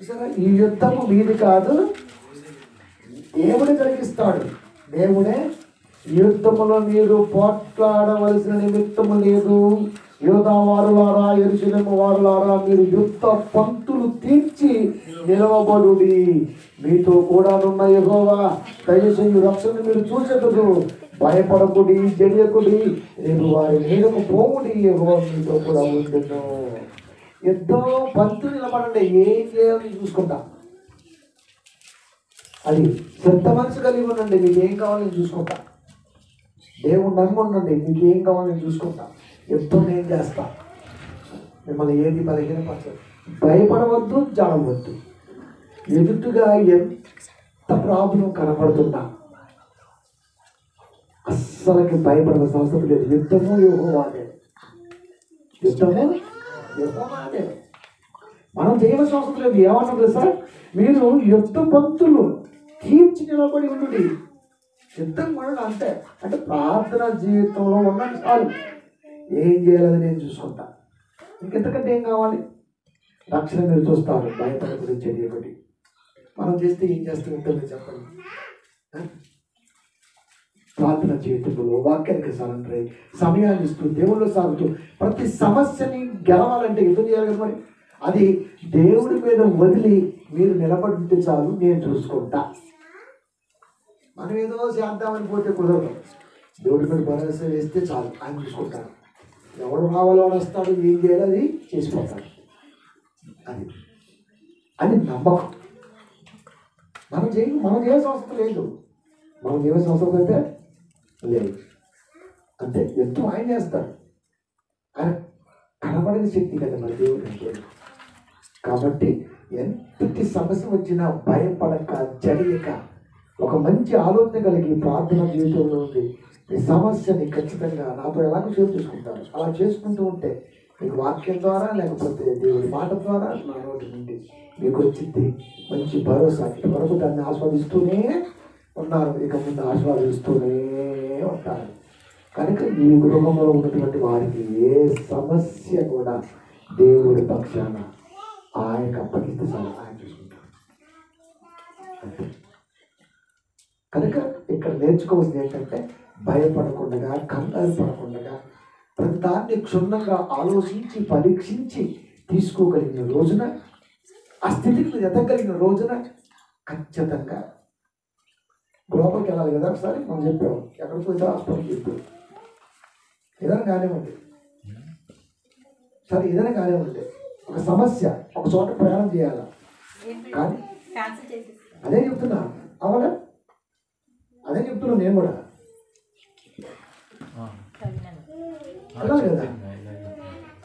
చూసారా ఈ యుద్ధము మీది కాదు దేవుడే జరిగిస్తాడు. దేవుడే యుద్ధములో మీరు పోట్లాడవలసిన నిమిత్తము లేదు. యోధా వారులారా ఎరుశలేము వారులారా మీరు యుద్ధ పంతులు తీర్చి నిలవబడుడి. మీతో కూడా ఉన్న యెహోవా దయచేసి రక్షణ మీరు చూసేటప్పుడు భయపడకుడి జడియకుడి. నేను వారి మీదకు పోవుడి యెహోవా మీతో కూడా ఉండను. యుద్ధం పంతులు నిలబడండి ఏం చేయాలని చూసుకుంటా. అది శ్రద్ధ మనసు కలిగి ఉండండి మీకు ఏం కావాలని చూసుకుంటా. దేవుడు నమ్మి ఉండండి మీకు ఏం కావాలో నేను చూసుకుంటా. యుద్ధం నేను చేస్తా. మిమ్మల్ని ఏది బలహీనపరచదు. భయపడవద్దు జాడవద్దు ఎదుటిగా ఎంత ప్రాబ్లం కనపడుతున్నా అస్సలకి భయపడవలసిన అవసరం లేదు. యుద్ధము యోగవాదే యుద్ధము యుద్ధమాదే మనం చేయవలసిన అవసరం లేదు. ఏమన్నా సార్ మీరు యుద్ధ పంతులు తీర్చి నిలబడి ఉండు సిద్ధం కూడా అంతే. అంటే ప్రార్థన జీవితంలో ఉండండి చాలు. ఏం చేయాలని నేను చూసుకుంటా. ఇంకెంతకంటే ఏం కావాలి? రక్షణ మీరు చూస్తారు. భయపడకూడదు చర్యకటి మనం చేస్తే ఏం చేస్తూ? ఉంటుంది చెప్పండి. ప్రార్థన జీవితంలో వాక్యానికి సరెండర్ అయ్యి సమయాన్ని ఇస్తూ దేవుళ్ళు సాగుతూ ప్రతి సమస్యని గెలవాలంటే ఎందుకు చేయాలి మరి? అది దేవుడి మీద వదిలి మీరు నిలబడితే చాలు నేను చూసుకుంటా. మనం ఏదో చేద్దామని పోతే కుదరదు. దేవుడి మీద భరోసా వేస్తే చాలు. ఆయన చూసుకుంటాడు. ఎవడు రావాలో వస్తాడు ఏం చేయాలి అది చేసిపోతాడు. అది. అది నమ్మకం. మనం చేయ మనం చేయాల్సిన లేదు. మనం చేయాల్సిన సంవత్సరం అయితే లేదు. అంతే ఎంతో ఆయన చేస్తాడు. ఆయన కనబడని శక్తి కదా మన దేవుడు అంటే కాబట్టి ఎంతటి సమస్య వచ్చినా భయపడక జడియక ఒక మంచి ఆలోచన కలిగి ప్రార్థన జీవితంలో ఉండి ఈ సమస్యని ఖచ్చితంగా నాతో ఎలాగో షేర్ చేసుకుంటారు? అలా చేసుకుంటూ ఉంటే మీకు వాక్యం ద్వారా లేకపోతే దేవుడి మాట ద్వారా నా నోటి నుండి మీకు వచ్చింది మంచి భరోసా. వరకు దాన్ని ఆస్వాదిస్తూనే ఉన్నారు. ఇక ముందు ఆస్వాదిస్తూనే ఉంటారు. కనుక ఈ గృహంలో ఉన్నటువంటి వారికి ఏ సమస్య కూడా దేవుడి పక్షాన ఆయనకు అప్పగిస్తే చాలు ఆయన చూసుకుంటారు అంతే. కనుక ఇక్కడ నేర్చుకోవాల్సింది ఏంటంటే భయపడకుండా కంగారు పడకుండా ప్రతి దాన్ని క్షుణ్ణంగా ఆలోచించి పరీక్షించి తీసుకోగలిగిన రోజున ఆ స్థితికి ఎదగలిగిన రోజున ఖచ్చితంగా లోపలికి వెళ్ళాలి కదా ఒకసారి? మనం చెప్పాము ఎక్కడికి పోయితే హాస్పిటల్కి ఏదైనా కానివ్వండి. సరే ఏదైనా కానివ్వండి. ఒక సమస్య ఒక చోట ప్రయాణం చేయాలా? కానీ అదే చెప్తున్నా. అవునా? అదే చెప్తున్నా నేను కూడా. కదా?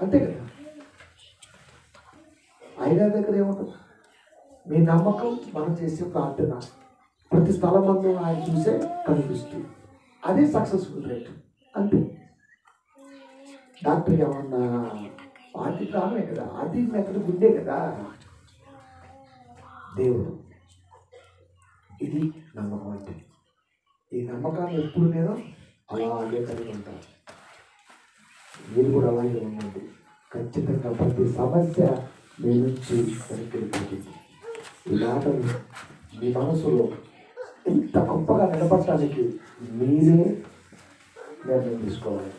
అంతే కదా? ఆయన దగ్గర ఏముంటుంది? మీ నమ్మకం మనం చేసే ప్రార్థన ప్రతి స్థలమందు ఆయన చూసే కనిపిస్తుంది. అదే సక్సెస్ఫుల్ రేట్ అంతే. డాక్టర్ ఏమన్నా ఆర్థిక రామే కదా? ఆర్థిక మెక్కడ గుండే కదా? దేవుడు ఇది నమ్మకం అంటే. ఈ నమ్మకాన్ని ఎప్పుడు నేను అలాగే కలిగి ఉంటాను మీరు కూడా అలాగే ఉండండి. ఖచ్చితంగా ప్రతి సమస్య మీ నుంచి ఈ ఆటలు మీ మనసులో ఇంత గొప్పగా నిలబడటానికి మీరే నిర్ణయం తీసుకోవాలి.